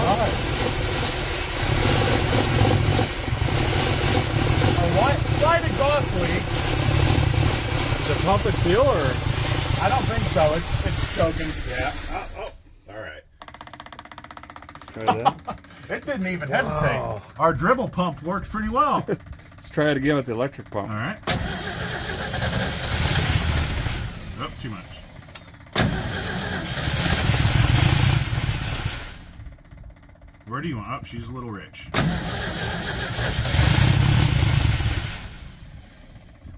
A light, slight exhaust leak. The pump and seal or? I don't think so. It's it's choking. Yeah. Oh, oh. All right. Try that. (laughs) It didn't even hesitate. Our dribble pump worked pretty well. (laughs) Let's try it again with the electric pump. All right. Oh, too much. Where do you want? Oh, she's a little rich.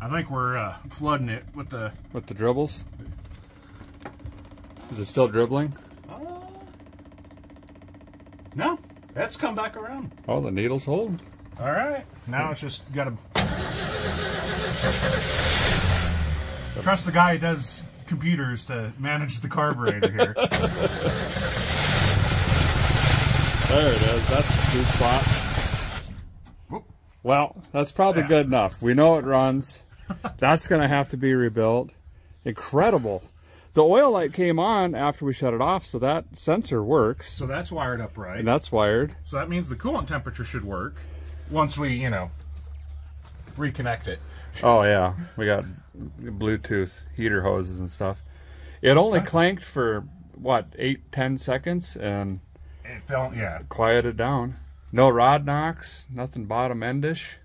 I think we're uh, flooding it with the. With the dribbles? Is it still dribbling? No, that's come back around. Oh, the needle's holding. All right. Now it's just got to trust the guy who does computers to manage the carburetor here. (laughs) There it is. That's the sweet spot. Well, that's probably Yeah. good enough. We know it runs. That's going to have to be rebuilt. Incredible. The oil light came on after we shut it off, so that sensor works. so that's wired up right. And that's wired. So that means the coolant temperature should work once we, you know, reconnect it. Oh yeah, we got Bluetooth heater hoses and stuff. It only clanked for what eight, ten seconds and It felt, yeah. quieted down. No rod knocks, nothing bottom endish.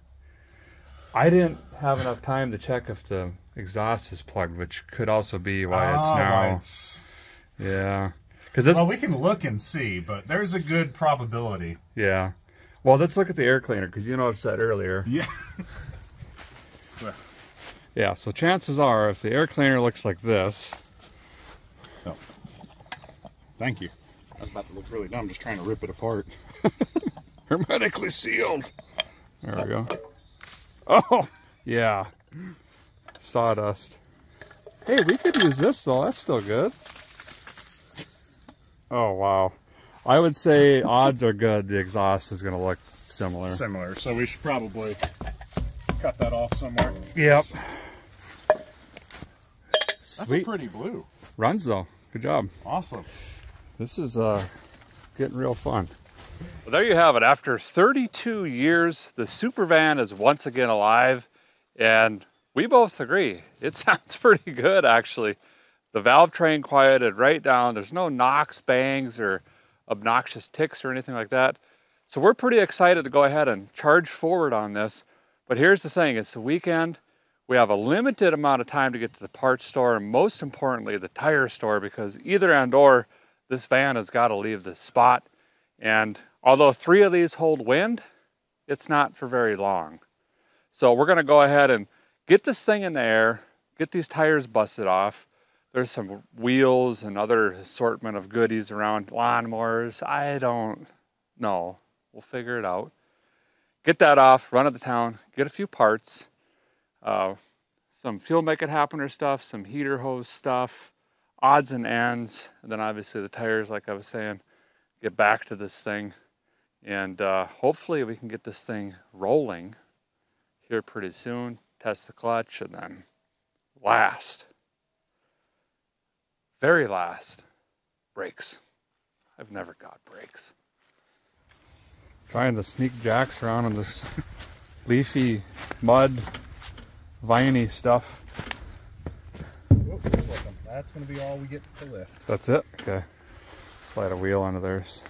I didn't have enough time to check if the exhaust is plugged, which could also be why it's Ah, now. it's- Yeah, because well, we can look and see, but there's a good probability. yeah. Well, let's look at the air cleaner because you noticed that earlier. Yeah. (laughs) Yeah. So chances are, if the air cleaner looks like this, Oh. Thank you. I was about to look really dumb just trying to rip it apart. (laughs) hermetically sealed. There we go. Oh, yeah. Sawdust. Hey, we could use this though. That's still good. Oh, wow. I would say odds are good the exhaust is going to look similar. Similar. So we should probably cut that off somewhere. Yep. That's a pretty blue. Runs though. Good job. Awesome. This is uh, getting real fun. Well, there you have it. After 32 years, the super van is once again alive, and we both agree (laughs) it sounds pretty good actually. The valve train quieted right down. There's no knocks, bangs, or obnoxious ticks or anything like that. So we're pretty excited to go ahead and charge forward on this. But here's the thing, it's the weekend. We have a limited amount of time to get to the parts store and most importantly, the tire store because either and or this van has got to leave this spot. And although three of these hold wind, it's not for very long. So we're gonna go ahead and get this thing in the air, get these tires busted off. There's some wheels and other assortment of goodies around lawnmowers. I don't know. We'll figure it out. Get that off, run to town, get a few parts, uh, some fuel make it happener stuff, some heater hose stuff, odds and ends, and then obviously the tires, like I was saying, get back to this thing. And uh, hopefully we can get this thing rolling here pretty soon, test the clutch, and then last, very last, brakes. I've never got brakes. Trying to sneak jacks around in this (laughs) leafy mud, viney stuff. Whoop, just like 'em. That's going to be all we get to lift. That's it? Okay. Slide a wheel onto theirs.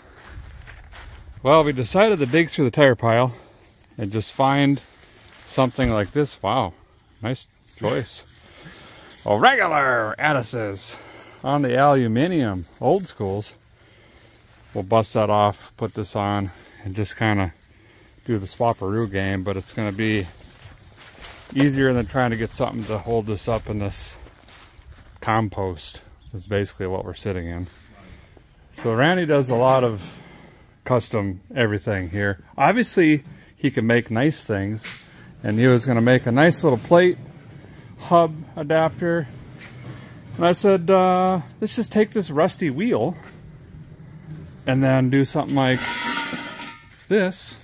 Well, we decided to dig through the tire pile and just find something like this. Wow, nice choice. A regular Addis's on the aluminium, old schools. We'll bust that off, put this on, and just kind of do the swapperoo game, but it's going to be easier than trying to get something to hold this up in this compost is basically what we're sitting in. So Randy does a lot of custom everything here. Obviously, he can make nice things, and he was going to make a nice little plate hub adapter. And I said, uh, let's just take this rusty wheel and then do something like this.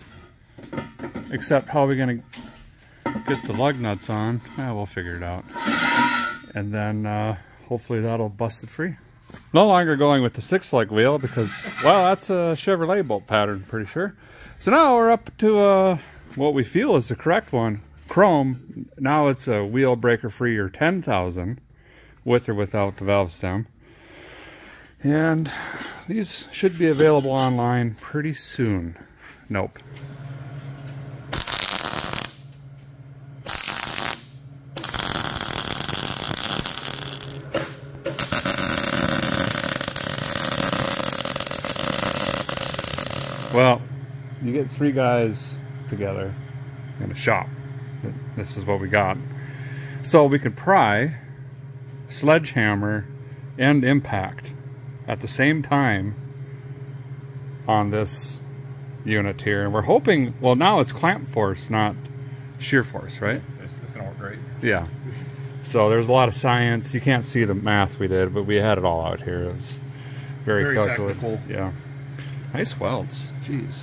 Except how are we going to get the lug nuts on? Yeah, we'll figure it out. And then uh, hopefully that'll bust it free. No longer going with the six leg wheel because, well, that's a Chevrolet bolt pattern, pretty sure. So now we're up to uh, what we feel is the correct one. Chrome, now it's a wheel breaker free or 10,000 with or without the valve stem. And these should be available online pretty soon. Nope. Well, you get three guys together in a shop. This is what we got. So we could pry, sledgehammer, and impact at the same time on this unit here. And we're hoping, well now it's clamp force, not shear force, right? It's, it's going to work great. Yeah. So there's a lot of science. You can't see the math we did, but we had it all out here. It was very, Very calculated. technical. Yeah. Nice welds. Jeez.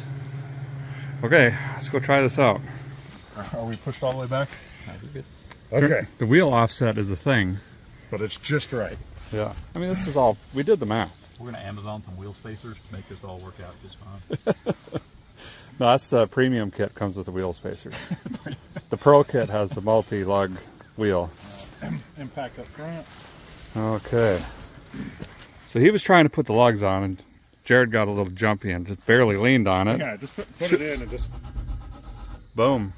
Okay, let's go try this out. Are we pushed all the way back? good. Okay. The wheel offset is a thing. But it's just right. Yeah. I mean, this is all, we did the math. We're gonna Amazon some wheel spacers to make this all work out just fine. (laughs) No, that's a premium kit comes with the wheel spacers. (laughs) the pro kit has the multi-lug wheel. Uh, impact up front. Okay. So he was trying to put the lugs on and Jared got a little jumpy and just barely leaned on it. Yeah, just put, put it in and just. Boom.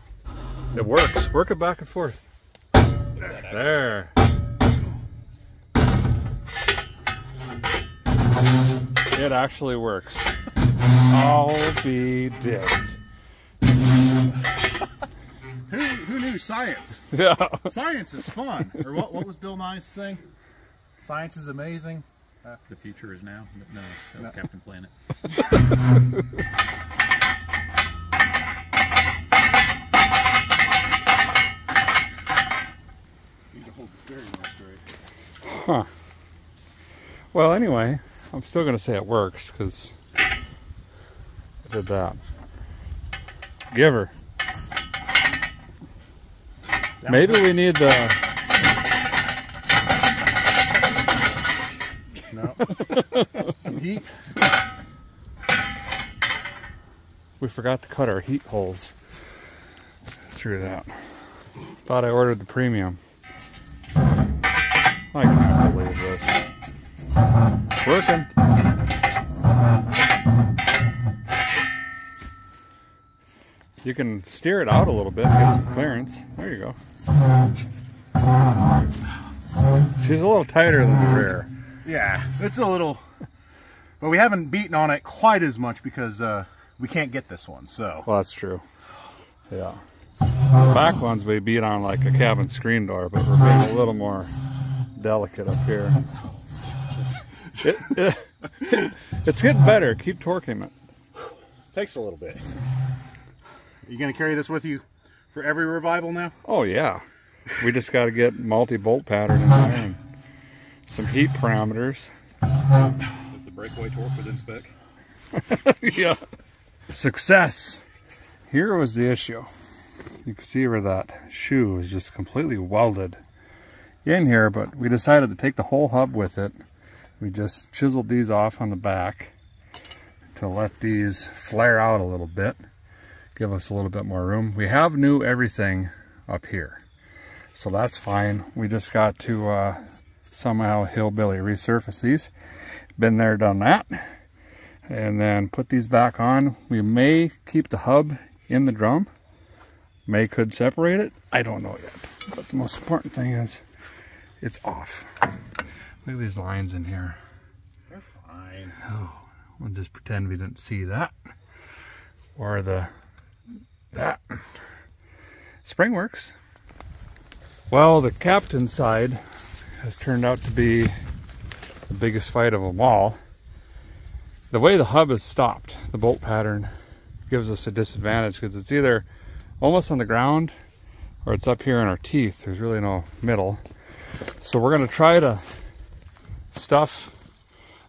It works. Work it back and forth. There. It actually works. I'll be damned. Who, who knew science? Yeah. Science is fun. or what, what was Bill Nye's thing? Science is amazing. The future is now. No, that was Captain Planet. (laughs) Need to hold the steering wheel straight. Huh. Well, anyway, I'm still going to say it works because I did that. Give her. Maybe we need the. No. (laughs) Some heat. We forgot to cut our heat holes through that. Thought I ordered the premium. I can't believe this. Working. You can steer it out a little bit, get some clearance. There you go. She's a little tighter than the rear. Yeah, it's a little, but we haven't beaten on it quite as much because uh, we can't get this one. So Well, that's true. Yeah. The back ones we beat on like a cabin screen door, but we're being a little more delicate up here. It, it- it's getting better. Keep torquing it. takes a little bit. Are you gonna carry this with you for every revival now? Oh yeah. We just got to get multi-bolt pattern in there (laughs) and some heat parameters. Is the breakaway torque within spec? (laughs) yeah. Success. Here was the issue. You can see where that shoe is just completely welded in here, but we decided to take the whole hub with it. We just chiseled these off on the back to let these flare out a little bit, give us a little bit more room. We have new everything up here, so that's fine. We just got to uh, somehow hillbilly resurface these. Been there, done that and then put these back on. We may keep the hub in the drum. May could separate it. I don't know yet. But the most important thing is it's off. Look at these lines in here. They're fine. Oh, We'll just pretend we didn't see that. Or the that. Spring works. Well, the captain side has turned out to be the biggest fight of them all. The way the hub is stopped, the bolt pattern gives us a disadvantage because it's either almost on the ground or it's up here in our teeth. There's really no middle. So we're going to try to stuff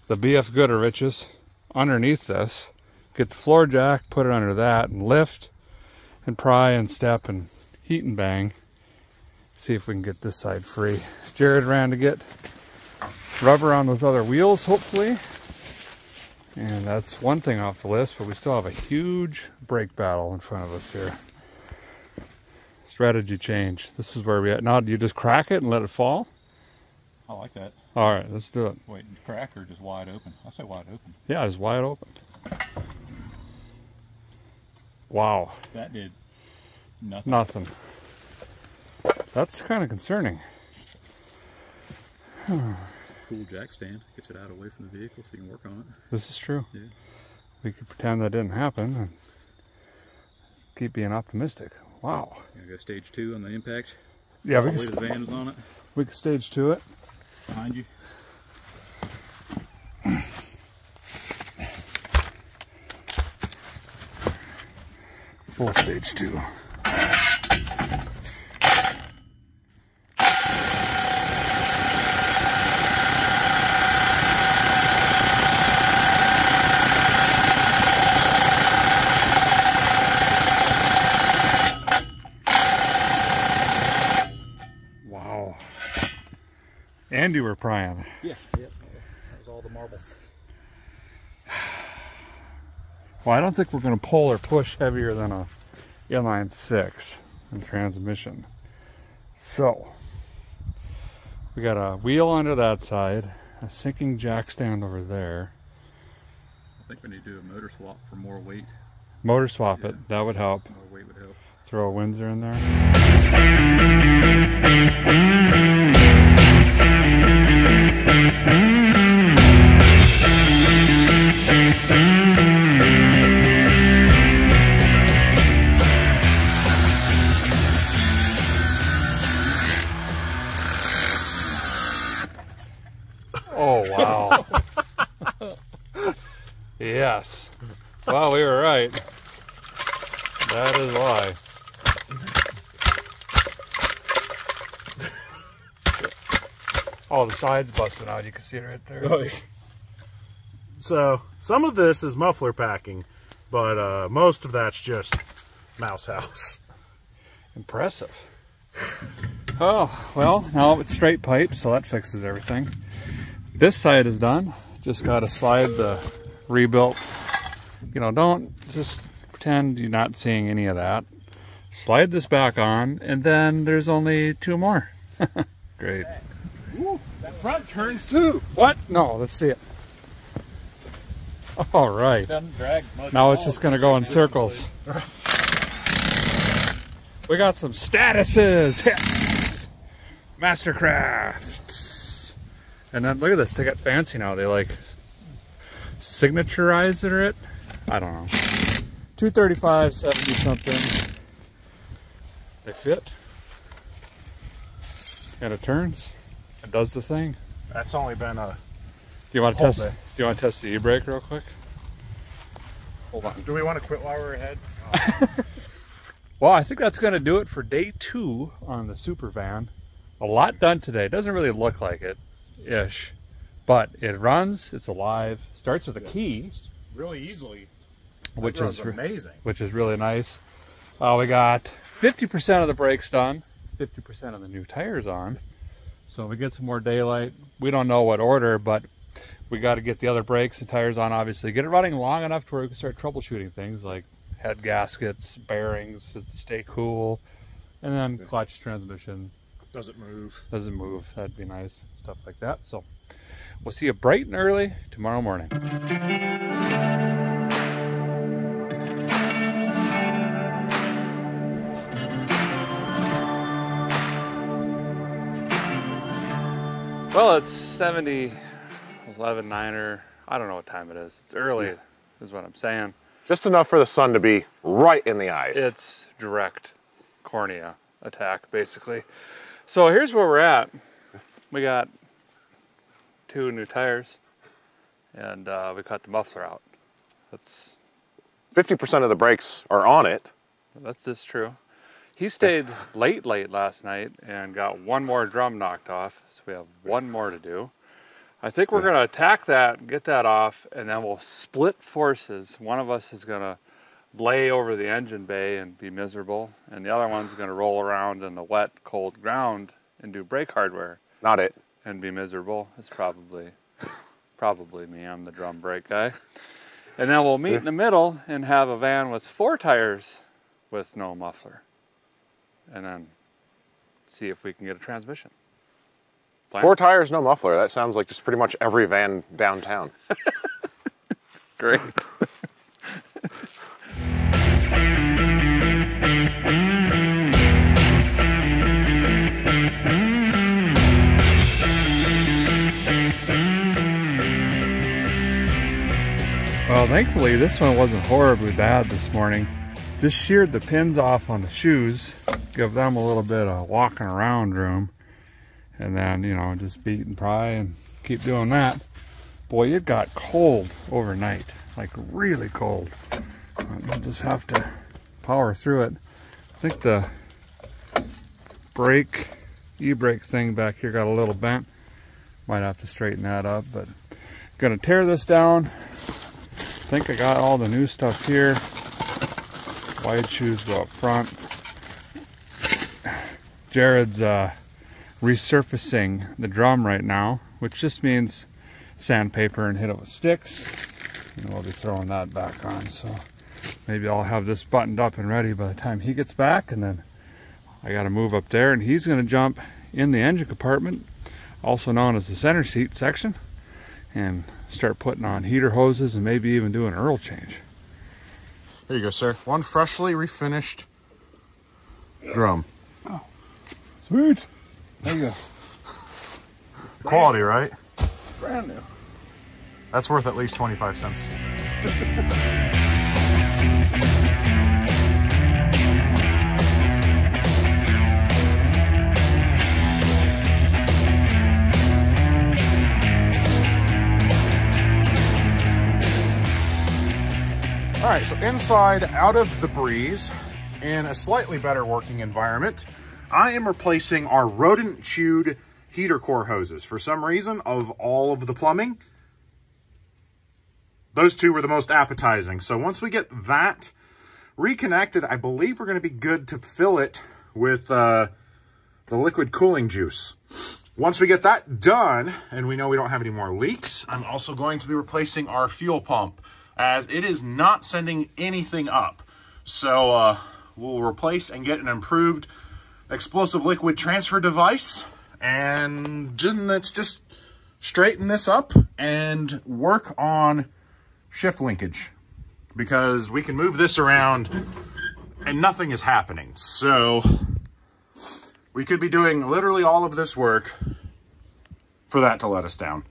the BF Goodriches underneath this, get the floor jack, put it under that, and lift and pry and step and heat and bang. See if we can get this side free. Jared ran to get rubber on those other wheels, hopefully. And that's one thing off the list, but we still have a huge brake battle in front of us here. Strategy change. This is where we at. Now, do you just crack it and let it fall? I like that. All right, let's do it. Wait, crack or just wide open? I say wide open. Yeah, it's wide open. Wow, That did nothing. nothing. That's kind of concerning. Cool jack stand. Gets it out away from the vehicle so you can work on it. This is true. Yeah. We could pretend that didn't happen and keep being optimistic. Wow. You go stage two on the impact. Yeah, we can, the van is on it. we can stage two it. Behind you. Full stage two. Wow. And you were prying. Yeah, yep. That was all the marbles. (sighs) Well, I don't think we're going to pull or push heavier than a inline six in transmission. So, we got a wheel onto that side, a sinking jack stand over there. I think we need to do a motor swap for more weight. Motor swap it, that would help. More weight would help. Throw a Windsor in there. (laughs) Oh wow. yes. Wow, we were right. That is why. Oh, the side's busting out. You can see it right there. So some of this is muffler packing, but uh, most of that's just mouse house. Impressive. Oh, well, now it's straight pipe, so that fixes everything. This side is done. Just got to slide the rebuilt. You know, don't just pretend you're not seeing any of that. Slide this back on, and then there's only two more. (laughs) Great. Front turns too. What? No, let's see it. All right. Drag much. Now it's just going to go in circles. We got some statuses. Yes. Mastercrafts. And then look at this. They got fancy now. They like signaturize it. I don't know. 235, 70 something. They fit. And it turns. It does the thing. That's only been a. Do you want to test? it. Do you want to test the e-brake real quick? Hold on. Do we want to quit while we're ahead? (laughs) Well, I think that's going to do it for day two on the super van. A lot done today. Doesn't really look like it, ish, but it runs. It's alive. Starts with a key, really easily. which is amazing. which is really nice. Uh, we got 50% of the brakes done, 50% of the new tires on. So we get some more daylight. We don't know what order, but we got to get the other brakes and tires on, obviously. Get it running long enough to where we can start troubleshooting things like head gaskets, bearings to stay cool, and then clutch, transmission, Doesn't move. doesn't move. That'd be nice. Stuff like that. So we'll see you bright and early tomorrow morning. Well, it's 70, 11, 9er. I don't know what time it is. It's early, is what I'm saying. Just enough for the sun to be right in the eyes. It's direct cornea attack, basically. So here's where we're at. We got two new tires, and uh, we cut the muffler out. That's 50% of the brakes are on it. that's just true. He stayed late, late last night and got one more drum knocked off, so we have one more to do. I think we're gonna attack that, get that off, and then we'll split forces. One of us is gonna lay over the engine bay and be miserable, and the other one's gonna roll around in the wet, cold ground and do brake hardware Not it. and be miserable. It's probably probably me. I'm the drum brake guy. And then we'll meet in the middle and have a van with four tires with no muffler. And then see if we can get a transmission. Plan? Four tires, no muffler. That sounds like just pretty much every van downtown. (laughs) Great. (laughs) Well, thankfully, this one wasn't horribly bad this morning. Just sheared the pins off on the shoes, give them a little bit of walking around room, and then, you know, just beat and pry and keep doing that. Boy, it got cold overnight, like really cold. I'll just have to power through it. I think the brake, e-brake thing back here got a little bent. Might have to straighten that up, but gonna tear this down. I think I got all the new stuff here. Wide shoes go up front. Jared's uh, resurfacing the drum right now, which just means sandpaper and hit it with sticks. And we'll be throwing that back on. So maybe I'll have this buttoned up and ready by the time he gets back. And then I got to move up there and he's going to jump in the engine compartment, also known as the center seat section, and start putting on heater hoses and maybe even do an oil change. There you go, sir. One freshly refinished drum. Oh, sweet. There you go. (laughs) Quality, right? Brand new. That's worth at least 25 cents. (laughs) All right, so inside, out of the breeze, in a slightly better working environment, I am replacing our rodent chewed heater core hoses. For some reason, of all of the plumbing, those two were the most appetizing. So once we get that reconnected. I believe we're going to be good to fill it with uh, the liquid cooling juice. Once we get that done, and we know we don't have any more leaks, I'm also going to be replacing our fuel pump as it is not sending anything up. So uh, we'll replace and get an improved explosive liquid transfer device. And let's just straighten this up and work on shift linkage because we can move this around and nothing is happening. So we could be doing literally all of this work for that to let us down.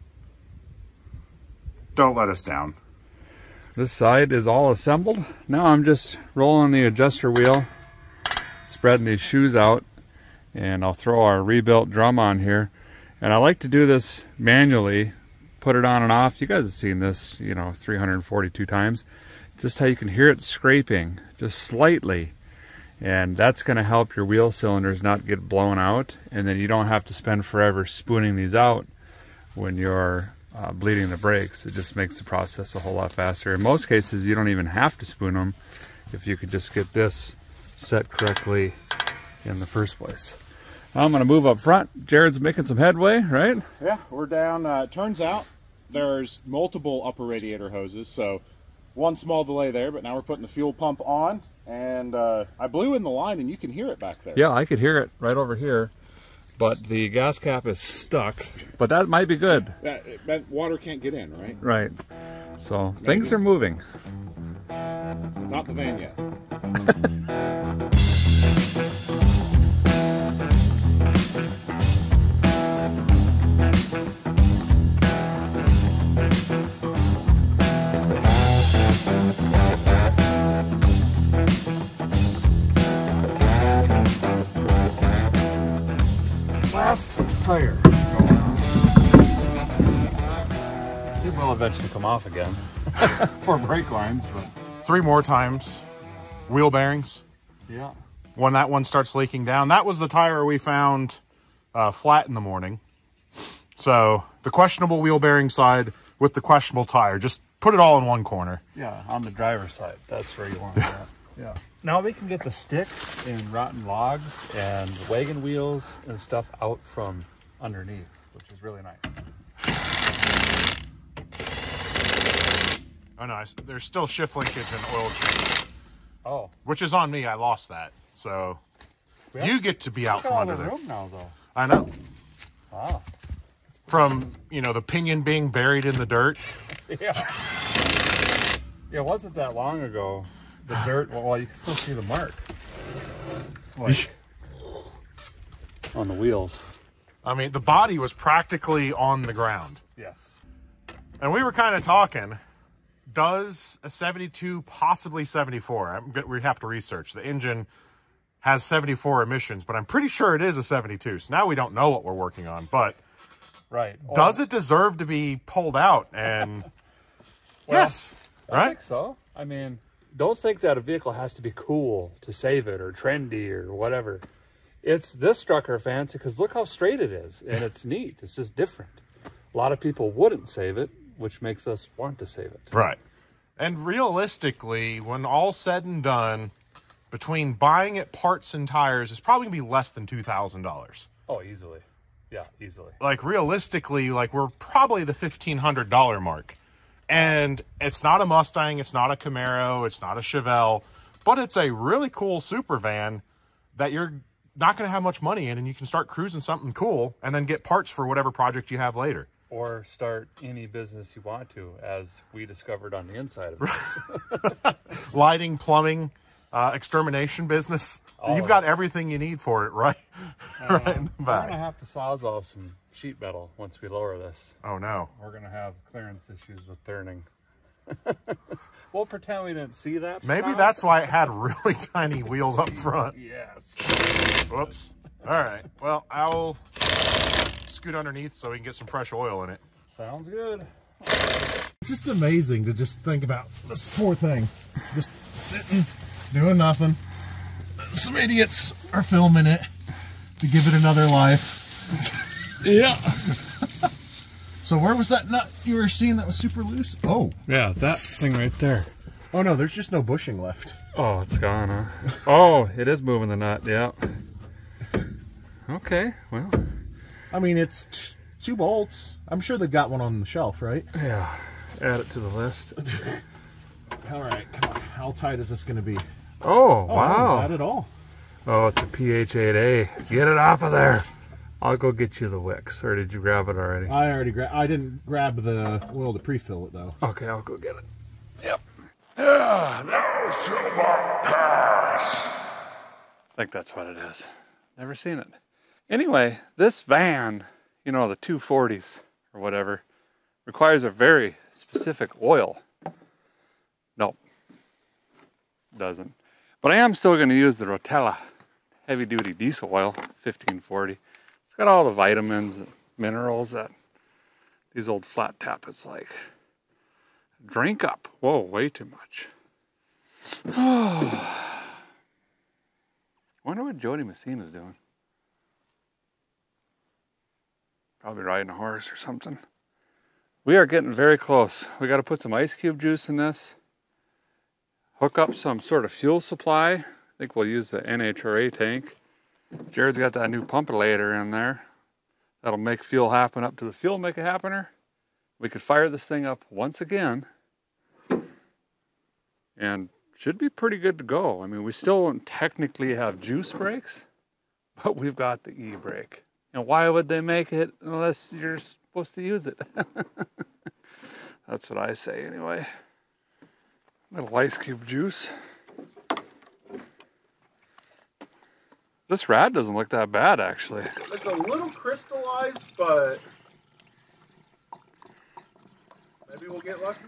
Don't let us down. This side is all assembled. Now I'm just rolling the adjuster wheel, spreading these shoes out, and I'll throw our rebuilt drum on here. And I like to do this manually, put it on and off. You guys have seen this, you know, 342 times. Just how you can hear it scraping, just slightly. And that's going to help your wheel cylinders not get blown out. And then you don't have to spend forever spooning these out when you're uh, bleeding the brakes. It just makes the process a whole lot faster. In most cases, you don't even have to spoon them if you could just get this set correctly in the first place. I'm going to move up front. Jared's making some headway, right? Yeah, we're down. Uh, turns out there's multiple upper radiator hoses, so one small delay there, but now we're putting the fuel pump on, and uh, I blew in the line, and you can hear it back there. Yeah, I could hear it right over here, but the gas cap is stuck. But that might be good. That, that water can't get in, right? Right. So things are moving. Not the van yet. (laughs) tire. It will eventually come off again (laughs) for brake lines, but Three more times. Wheel bearings. yeah. When that one starts leaking down, that was the tire we found uh, flat in the morning. So the questionable wheel bearing side with the questionable tire. Just put it all in one corner. Yeah, on the driver's side. That's where you want (laughs) that. Yeah. Now we can get the sticks and rotten logs and wagon wheels and stuff out from underneath, which is really nice. Oh no, I s- there's still shift linkage and oil change, Oh, which is on me. I lost that. So you get to be out from under the there. now, though. I know. Wow. From, you know, the pinion being buried in the dirt. (laughs) Yeah. Yeah, it wasn't that long ago. The dirt, well, well, you can still see the mark. Like, on the wheels. I mean, the body was practically on the ground. Yes. And we were kind of talking. Does a 72, possibly 74? I'm—we have to research. The engine has 74 emissions, but I'm pretty sure it is a 72. So now we don't know what we're working on. But Right. Or- does it deserve to be pulled out? And (laughs) yes, I right? think so. I mean, don't think that a vehicle has to be cool to save it or trendy or whatever. It's this struck her fancy because look how straight it is and it's neat. It's just different. A lot of people wouldn't save it, which makes us want to save it. Right. And realistically, when all said and done, between buying it parts and tires, it's probably gonna be less than two thousand dollars. Oh, easily. Yeah, easily. Like realistically, like we're probably the fifteen hundred dollar mark. And it's not a Mustang, it's not a Camaro, it's not a Chevelle, but it's a really cool super van that you're not gonna have much money in and you can start cruising something cool and then get parts for whatever project you have later. Or start any business you want to, as we discovered on the inside of this. (laughs) (laughs) lighting, plumbing, uh, extermination business. You've got everything you need for it, right? (laughs) right in the back. We're gonna have to sawzall some sheet metal once we lower this. Oh no. We're gonna have clearance issues with turning. We'll pretend we didn't see that. Maybe now. that's why it had really (laughs) tiny wheels up front. Yes. Whoops. All right. Well, I'll scoot underneath so we can get some fresh oil in it. Sounds good. Just amazing to just think about this poor thing. Just sitting, doing nothing. Some idiots are filming it to give it another life. Yeah. So where was that nut you were seeing that was super loose? Oh. Yeah, that thing right there. Oh no, there's just no bushing left. Oh, it's gone, huh? Oh, it is moving the nut, yeah. Okay, well, I mean, it's t- two bolts. I'm sure they've got one on the shelf, right? yeah. Add it to the list. (laughs) All right, come on. How tight is this going to be? Oh, Oh, wow. Not at all. Oh, it's a PH8A. Get it off of there. I'll go get you the Wix. Or did you grab it already? I already grabbed. I didn't grab the oil to pre-fill it though. Okay, I'll go get it. Yep. Yeah, now Silver Pass. I think that's what it is. Never seen it. Anyway, this van, you know, the 240s or whatever, requires a very specific oil. Nope. Doesn't. But I am still going to use the Rotella heavy duty diesel oil, 1540. Got all the vitamins and minerals that these old flat tappets like. Drink up. Whoa, way too much. (sighs) Wonder what Jody Messina's doing. Probably riding a horse or something. We are getting very close. We got to put some ice cube juice in this. Hook up some sort of fuel supply. I think we'll use the NHRA tank. Jared's got that new pumpulator in there. That'll make fuel happen up to the fuel make a happener. We could fire this thing up once again and should be pretty good to go. I mean, we still don't technically have juice brakes, but we've got the e-brake. And why would they make it unless you're supposed to use it? (laughs) That's what I say anyway. Little ice cube juice. This rad doesn't look that bad actually. It's a little crystallized, but maybe we'll get lucky.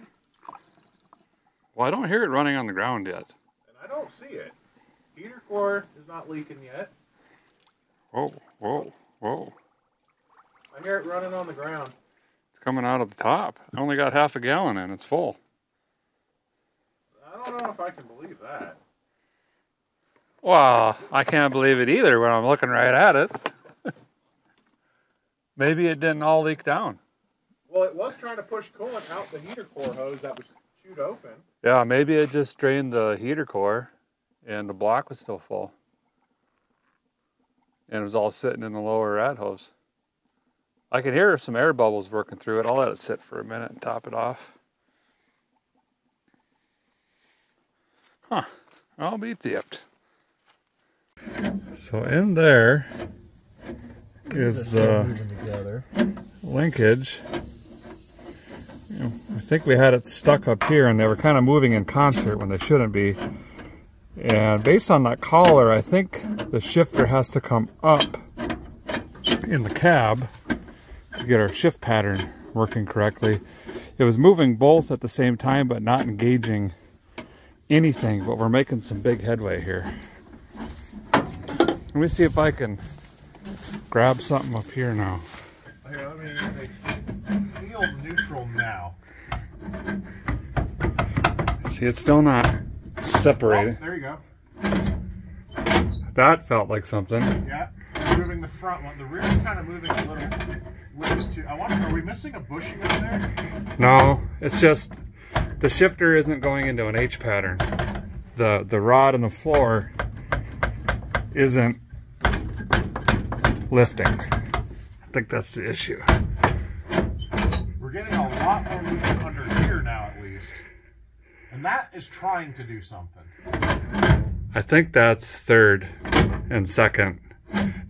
Well, I don't hear it running on the ground yet. And I don't see it. Heater core is not leaking yet. Whoa, whoa, whoa. I hear it running on the ground. It's coming out of the top. I only got half a gallon in. It's full. I don't know if I can believe that. Well, I can't believe it either when I'm looking right at it. (laughs) Maybe it didn't all leak down. Well, it was trying to push coolant out the heater core hose that was chewed open. Yeah, maybe it just drained the heater core and the block was still full. And it was all sitting in the lower rad hose. I can hear some air bubbles working through it. I'll let it sit for a minute and top it off. Huh. I'll be dipped. So in there is the linkage. You know, I think we had it stuck up here and they were kind of moving in concert when they shouldn't be. And based on that collar, I think the shifter has to come up in the cab to get our shift pattern working correctly. It was moving both at the same time but not engaging anything, but we're making some big headway here. Let me see if I can grab something up here now. I mean, they feel neutral now. See, it's still not Oh, separated. there you go. That felt like something. Yeah, moving the front one. The rear is kind of moving a little, little too. I wonder, are we missing a bushing in there? No, it's just the shifter isn't going into an H pattern. The the rod on the floor isn't lifting. I think that's the issue. We're getting a lot more movement under here now, at least. And that is trying to do something. I think that's third and second.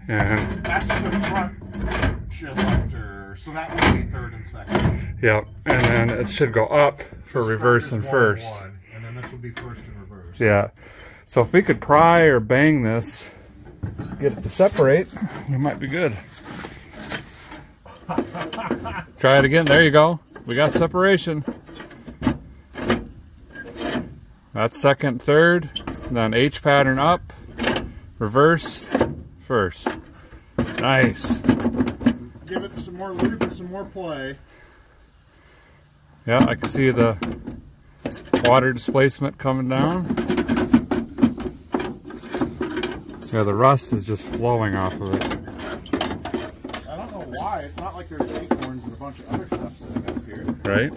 And That's the front selector, so that would be third and second. yep, and then it should go up for This reverse and is first. one, one, and then this would be first and reverse. Yeah. So if we could pry or bang this, get it to separate, we might be good. (laughs) Try it again. There you go. We got separation. That's second, third, then H pattern up, reverse, first. Nice. Give it some more lube and some more play. Yeah, I can see the water displacement coming down. Yeah, the rust is just flowing off of it. I don't know why. It's not like there's acorns and a bunch of other stuff sitting up here. Right?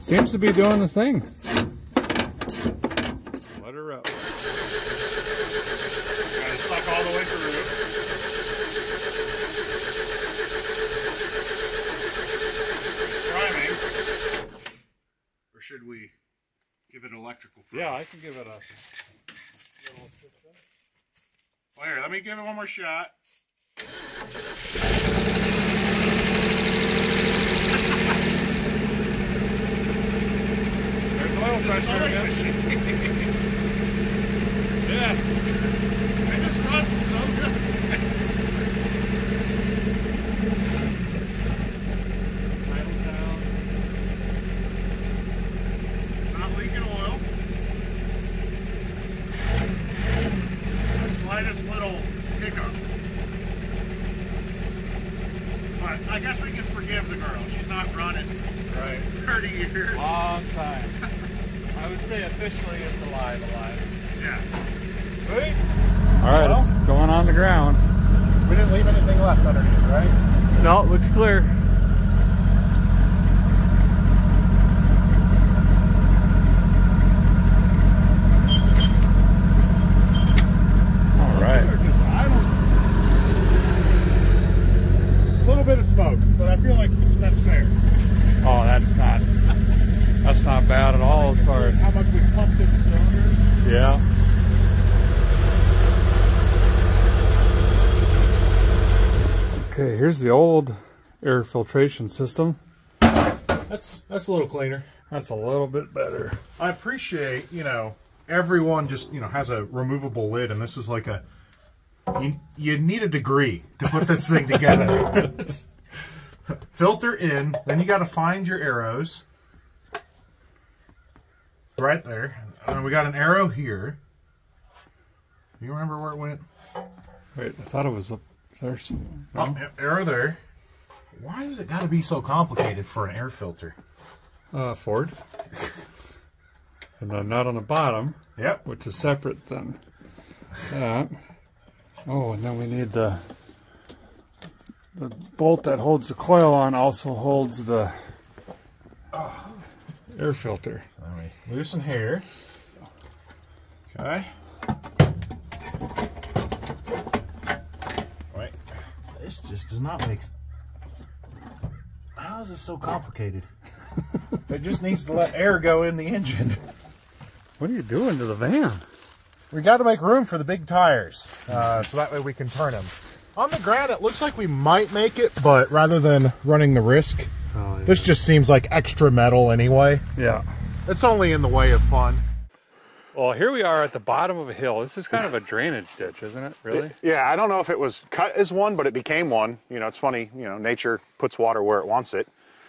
Seems to be doing the thing. Let her up. Gotta suck all the way through. Priming. Or should we give it electrical? Yeah, I can give it a... Here, let me give it one more shot. There's oil pressure again. Yes. It just runs so good. Idle down. Not leaking oil. Slightest little hiccup. But I guess we can forgive the girl. She's not running Right. (laughs) 30 years. Long time. I would say officially it's alive, alive. Yeah. Sweet. All right, it's going on the ground. We didn't leave anything left underneath, right? No, it looks clear. All right. They're just idle. A little bit of smoke, but I feel like that's fair. Oh, that's not. That's not bad at all as far as. How much we pumped in the cylinders. Yeah. Okay, here's the old air filtration system. That's that's a little cleaner. That's a little bit better. I appreciate, you know, everyone just, you know, has a removable lid, and this is like a. You, you need a degree to put this thing together. (laughs) Filter in, then you got to find your arrows. Right there. And we got an arrow here. Do you remember where it went? Wait, I thought it was up there somewhere. Oh, a- arrow there. Why does it got to be so complicated for an air filter? Uh, Ford. And then nut on the bottom, Yep. which is separate than that. Oh, and then we need the the bolt that holds the coil on also holds the air filter. Let me loosen here. Okay. Wait. This just does not make. How is this so complicated? (laughs) it just needs to let air go in the engine. What are you doing to the van? We got to make room for the big tires, uh, so that way we can turn them. On the ground, it looks like we might make it, but rather than running the risk, Oh, yeah. this just seems like extra metal anyway. yeah. It's only in the way of fun. Well, here we are at the bottom of a hill. This is kind of a drainage ditch, isn't it? Really? Yeah, I don't know if it was cut as one, but it became one. You know, it's funny, you know, nature puts water where it wants it,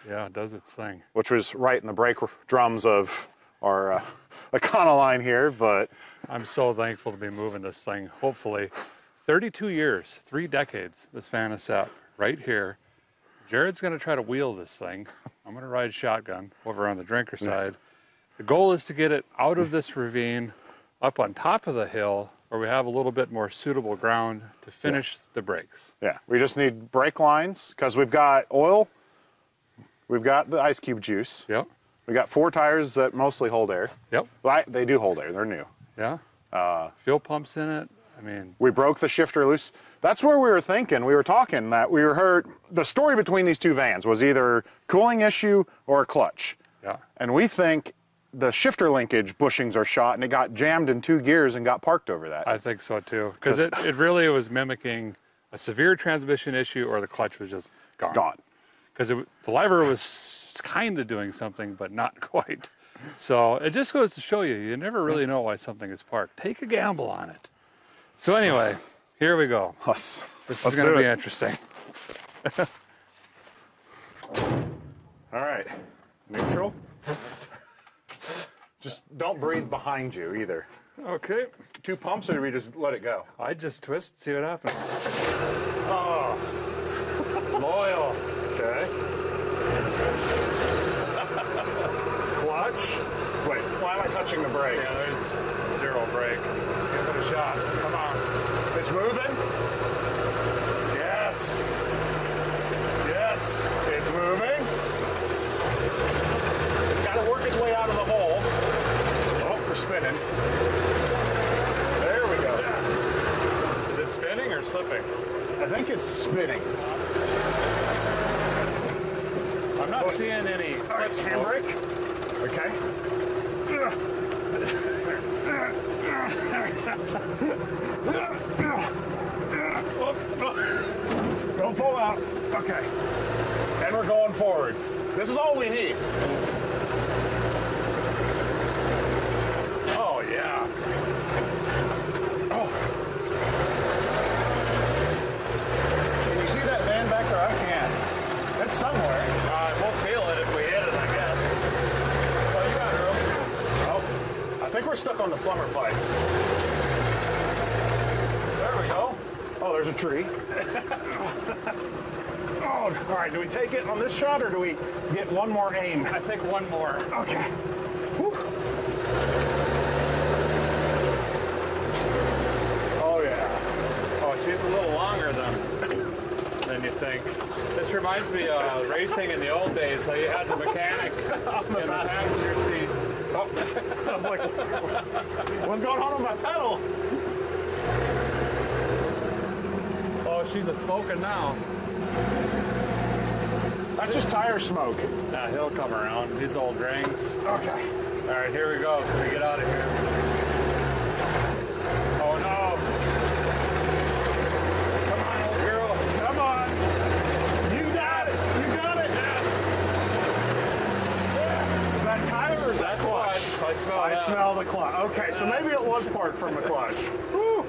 Yeah, it does its thing. which was right in the brake drums of our uh, (laughs) Econoline here, but I'm so thankful to be moving this thing. Hopefully, 32 years, three decades, this van is sat right here. Jared's going to try to wheel this thing. I'm going to ride shotgun over on the drinker side. The goal is to get it out of this ravine, up on top of the hill, where we have a little bit more suitable ground to finish the brakes. yeah, we just need brake lines because we've got oil, we've got the ice cube juice, Yep, we got four tires that mostly hold air. yep, Well, I, they do hold air, they're new. yeah. Uh, Fuel pumps in it. I mean, We broke the shifter loose. That's where we were thinking. We were talking that we were heard the story between these two vans was either cooling issue or a clutch. yeah. And we think the shifter linkage bushings are shot and it got jammed in two gears and got parked over that. I think so too. Because it, it really was mimicking a severe transmission issue or the clutch was just gone. Gone. Because the lever was kind of doing something, but not (laughs) quite. So it just goes to show you, you never really know why something is parked. Take a gamble on it. So anyway, here we go. Us. This Let's is going to be it. interesting. (laughs) All right. Neutral. Just don't breathe behind you either. Okay. Two pumps or do we just let it go? I just twist, see what happens. Oh, (laughs) loyal. Okay. (laughs) Clutch. Wait, why am I touching the brake? Yeah, there's zero brake. Let's give it a shot. Come on. It's moving. Yes. Yes. It's moving. It's got to work its way out of the hole. Oh, we're spinning. There we go. Is it spinning or slipping? I think it's spinning. I'm not seeing any All right, handbrake. Okay. Don't fall out. Okay. And we're going forward. This is all we need. Oh, yeah. Oh. Can you see that van back there? I can't. It's somewhere. Uh, we'll feel it if we hit it, I guess. Oh, you got room. Oh, I think we're stuck on the plumber pipe. There we go. Oh, there's a tree. (laughs) oh, all right. Do we take it on this shot or do we get one more aim? I think one more. Okay. Whew. Oh, yeah. Oh, she's a little longer than than you think. This reminds me of racing in the old days. How you had the mechanic (laughs) in the passenger seat. (laughs) I was like, what's going on with my pedal? Oh, she's a smoking now. That's just tire smoke. Nah, he'll come around. He's old rings. Okay. All right, here we go. We get out of here. Oh no! Come on, old girl. Come on. You got it. You got it. Is that tire or is that That's clutch? clutch. I smell I that. smell the clutch. Okay, so maybe it was part from the clutch.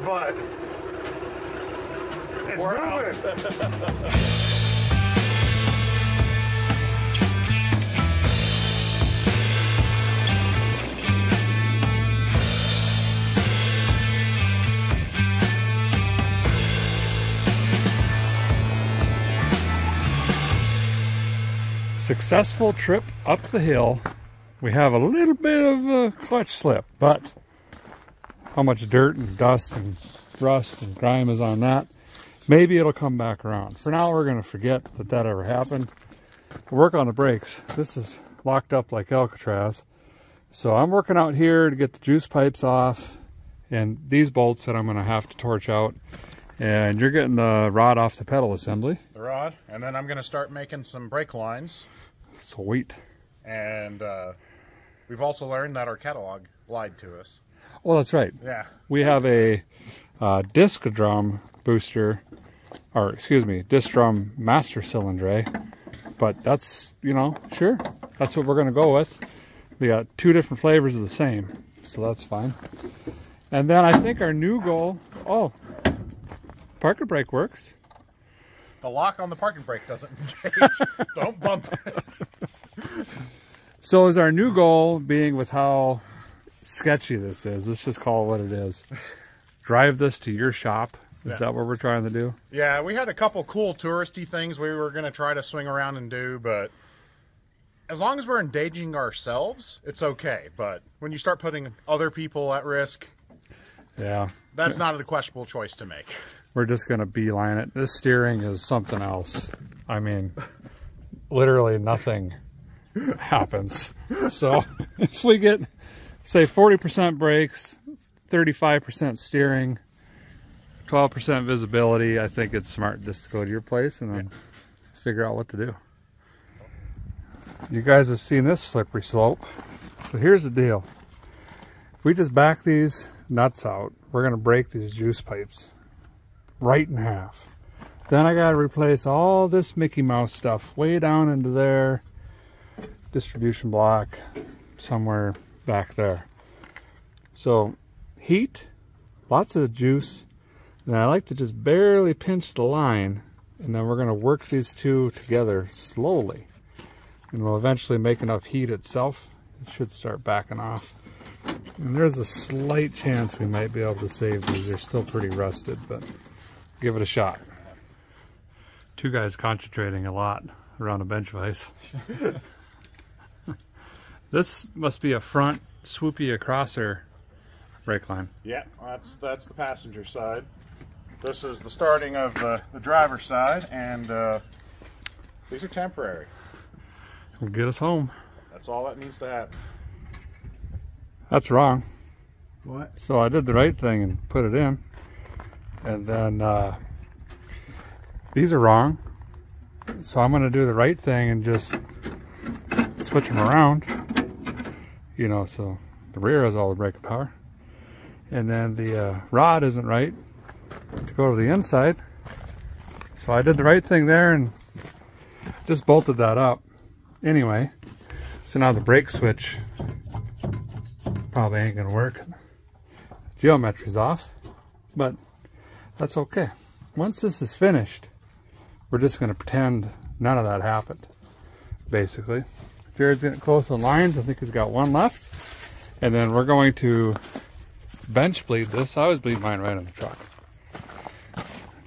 But it's We're moving. Successful trip up the hill. We have a little bit of a clutch slip, but how much dirt and dust and rust and grime is on that? Maybe it'll come back around. For now, we're going to forget that that ever happened. Work on the brakes. This is locked up like Alcatraz. So I'm working out here to get the juice pipes off and these bolts that I'm going to have to torch out. And you're getting the rod off the pedal assembly. The rod, and then I'm going to start making some brake lines. Sweet. And uh, we've also learned that our catalog lied to us. Well, that's right. Yeah. We have a uh, disc drum booster, or excuse me, disc drum master cylinder. But that's, you know, sure. That's what we're going to go with. We got two different flavors of the same, so that's fine. And then I think our new goal, oh, parker brake works. The lock on the parking brake doesn't (laughs) engage. Don't bump it. (laughs) So is our new goal being with how sketchy this is, let's just call it what it is. Drive this to your shop. Is Yeah. that what we're trying to do? Yeah, we had a couple cool touristy things we were going to try to swing around and do, but as long as we're endangering ourselves, it's okay. But when you start putting other people at risk, Yeah. that's not a questionable choice to make. We're just gonna beeline it. This steering is something else. I mean, literally nothing happens. So (laughs) if we get, say, 40% brakes, 35% steering, 12% visibility, I think it's smart just to go to your place and then figure out what to do. You guys have seen this slippery slope. So here's the deal. If we just back these nuts out, we're gonna break these juice pipes right in half. Then I gotta replace all this Mickey Mouse stuff way down into their distribution block somewhere back there. So heat, lots of juice, and I like to just barely pinch the line and then we're gonna work these two together slowly. And we'll eventually make enough heat itself. It should start backing off. And there's a slight chance we might be able to save these. They're still pretty rusted, but give it a shot. Two guys concentrating a lot around a bench vise. (laughs) this must be a front swoopy acrosser brake line. Yeah, that's that's the passenger side. This is the starting of the, the driver's side, and uh, these are temporary. Will get us home. That's all that needs to happen. That's wrong. What? So I did the right thing and put it in. And then uh, these are wrong. So I'm going to do the right thing and just switch them around. You know, so the rear has all the brake power. And then the uh, rod isn't right to go to the inside. So I did the right thing there and just bolted that up. Anyway, so now the brake switch probably ain't gonna work. Geometry's off, but that's okay. Once this is finished, we're just gonna pretend none of that happened, basically. Jared's getting close on lines. I think he's got one left. And then we're going to bench bleed this. I always bleed mine right in the truck.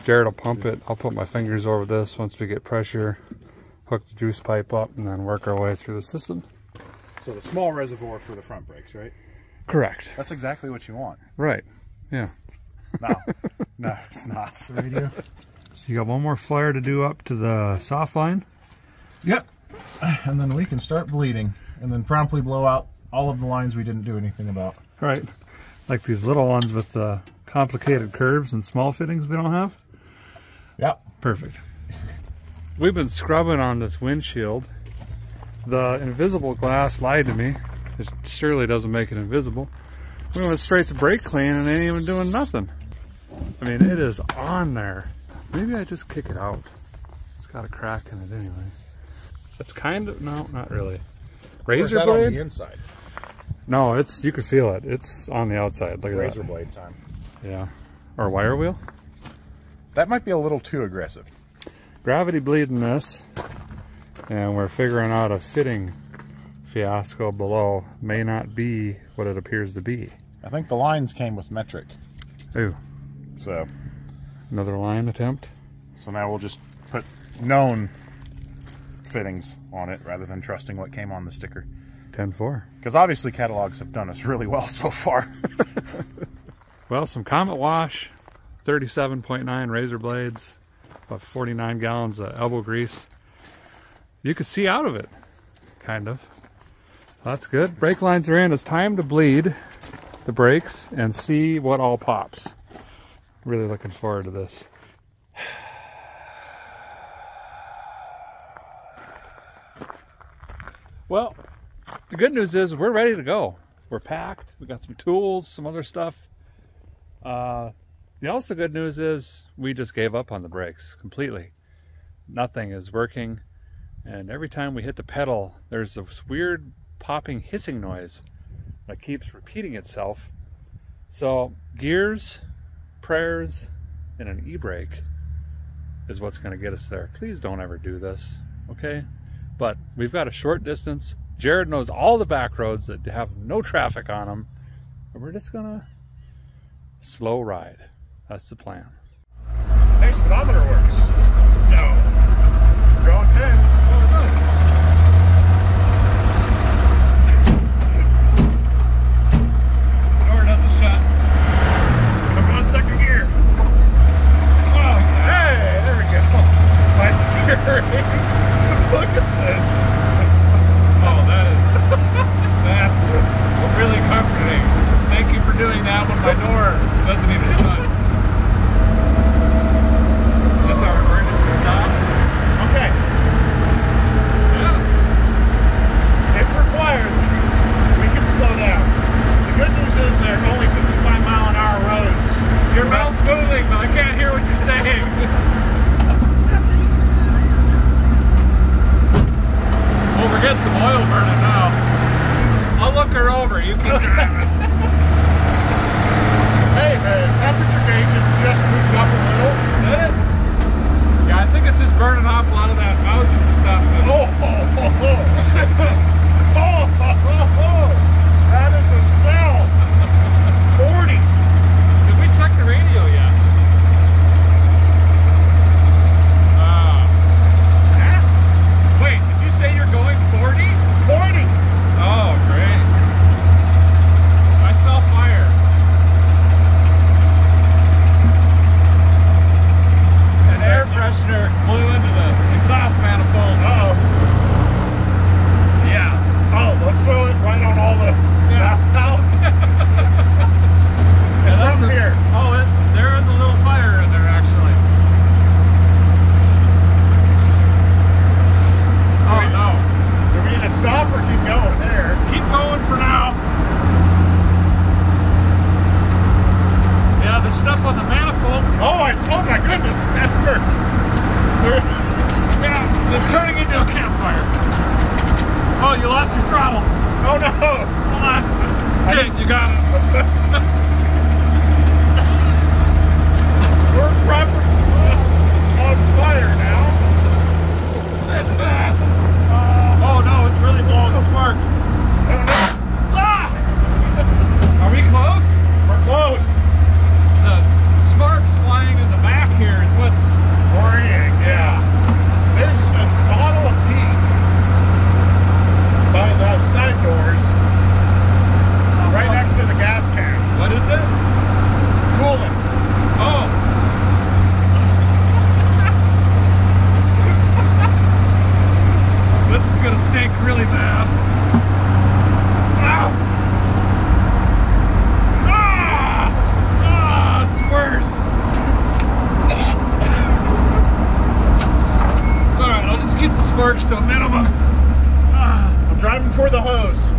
Jared will pump it. I'll put my fingers over this once we get pressure, hook the juice pipe up, and then work our way through the system. So the small reservoir for the front brakes, right? Correct. That's exactly what you want. Right. Yeah. No, (laughs) no, it's not. Radio. So you got one more flare to do up to the soft line. Yep. And then we can start bleeding and then promptly blow out all of the lines we didn't do anything about. Right. Like these little ones with the complicated curves and small fittings we don't have. Yep. Perfect. We've been scrubbing on this windshield. The invisible glass lied to me. It surely doesn't make it invisible. We went straight to brake clean and ain't even doing nothing. I mean, it is on there. Maybe I just kick it out. It's got a crack in it anyway. It's kind of, no, not really. Razor that on the inside? No, it's, you can feel it. It's on the outside. Look at Razor blade time. Yeah. Or wire wheel. That might be a little too aggressive. gravity bleeding this and we're figuring out a fitting fiasco below may not be what it appears to be. I think the lines came with metric. Ooh, So, another line attempt. so now we'll just put known fittings on it rather than trusting what came on the sticker. 10-4. Because obviously catalogs have done us really well (laughs) so far. (laughs) Well, some Comet Wash, 37.9 razor blades, about 49 gallons of elbow grease. You could see out of it, kind of. That's good. Brake lines are in. It's time to bleed the brakes and see what all pops. Really looking forward to this. Well, the good news is we're ready to go. We're packed. We got some tools, some other stuff. Uh, the also good news is we just gave up on the brakes completely. Nothing is working, and every time we hit the pedal, there's this weird popping hissing noise that keeps repeating itself. So gears, prayers, and an e-brake is what's going to get us there. Please don't ever do this, okay? But we've got a short distance. Jared knows all the back roads that have no traffic on them, and we're just gonna slow ride. That's the plan. hey, speedometer works. No. 10. I'm on second gear. Oh. My (laughs) steering. (laughs) Look at this. Oh, that is that's really comforting. Thank you for doing that when my door doesn't even shut. Is this our emergency stop? Okay, Yeah. if required, we can slow down. The good news is they're only 55 mile an hour roads. Your mouth's moving, but I can't hear what you're saying. (laughs) we're getting some oil burning now. I'll look her over. You. Hey, (laughs) the temperature gauge has just moved up a little. Did it? Yeah, I think it's just burning off a lot of that mouse stuff. (laughs) Oh, (laughs) oh, oh, oh. goodness, that burns. yeah, it's turning into a campfire. Oh, you lost your throttle. Oh no! Hold on. I Good, you got it. (laughs) We're proper uh, on fire now. (laughs) uh, oh no, it's really blowing sparks. Ah! Are we close? We're close. sparks to a minimum. Ah, I'm driving for the hose.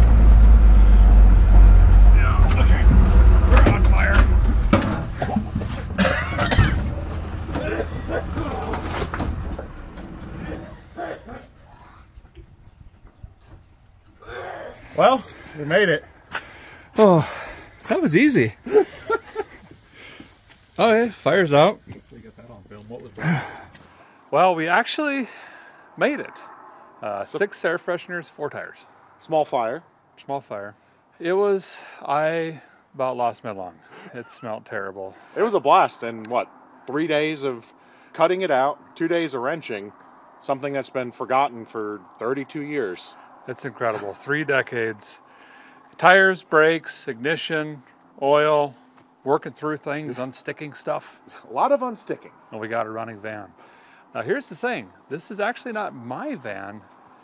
Yeah, okay. We're on fire. Well, we made it. Oh, that was easy. (laughs) oh yeah, fire's out. Well, we actually made it. Uh, six air fresheners, four tires. Small fire. Small fire. It was, I about lost my lung. It smelled terrible. It was a blast, and what, three days of cutting it out, two days of wrenching, something that's been forgotten for 32 years. It's incredible. Three decades. Tires, brakes, ignition, oil, working through things, (laughs) unsticking stuff, A lot of unsticking. and we got a running van. Now, here's the thing this is actually not my van.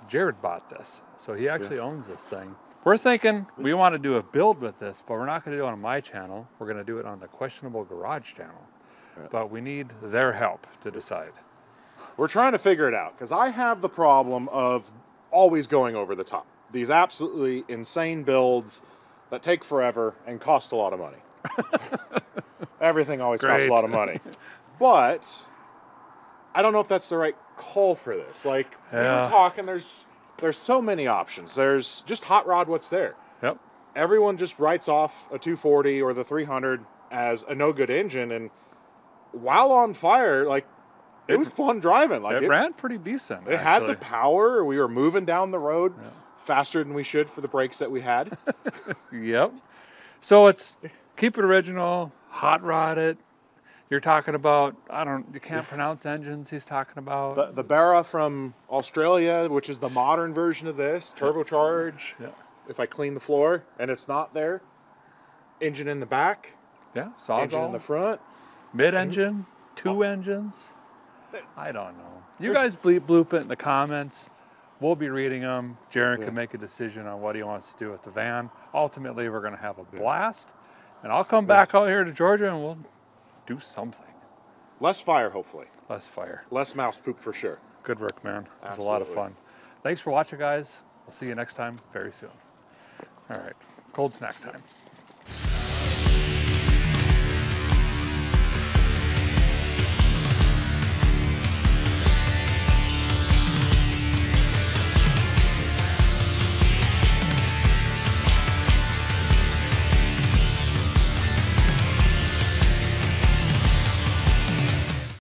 Jared bought this, so he actually owns this thing. We're thinking we want to do a build with this, but we're not going to do it on my channel. We're going to do it on the Questionable Garage channel. But we need their help to decide. We're trying to figure it out because I have the problem of always going over the top. These absolutely insane builds that take forever and cost a lot of money. (laughs) Everything always costs a lot of money. But I don't know if that's the right call for this. Like we Yeah. were talking, there's there's so many options. There's just hot rod what's there. Yep. Everyone just writes off a 240 or the 300 as a no good engine and while on fire, like it, It- was fun driving. Like it, it, ran pretty decent. it had the power. We were moving down the road faster than we should for the brakes that we had. (laughs) Yep. So it's keep it original, hot rod it. You're talking about I don't you can't pronounce engines he's talking about. the, the Barra from Australia, which is the modern version of this, turbocharge. Yeah. If I clean the floor and it's not there, engine in the back, yeah, engine in the front. mid engine, two oh. engines. I don't know. You There's- guys bleep bloop it in the comments. We'll be reading them. Jared Yeah. can make a decision on what he wants to do with the van. Ultimately, we're going to have a blast, and I'll come back out here to Georgia and we'll do something. Less fire, hopefully. Less fire. Less mouse poop for sure. Good work, man. It was a lot of fun. Thanks for watching, guys. We'll see you next time very soon. All right, cold snack time.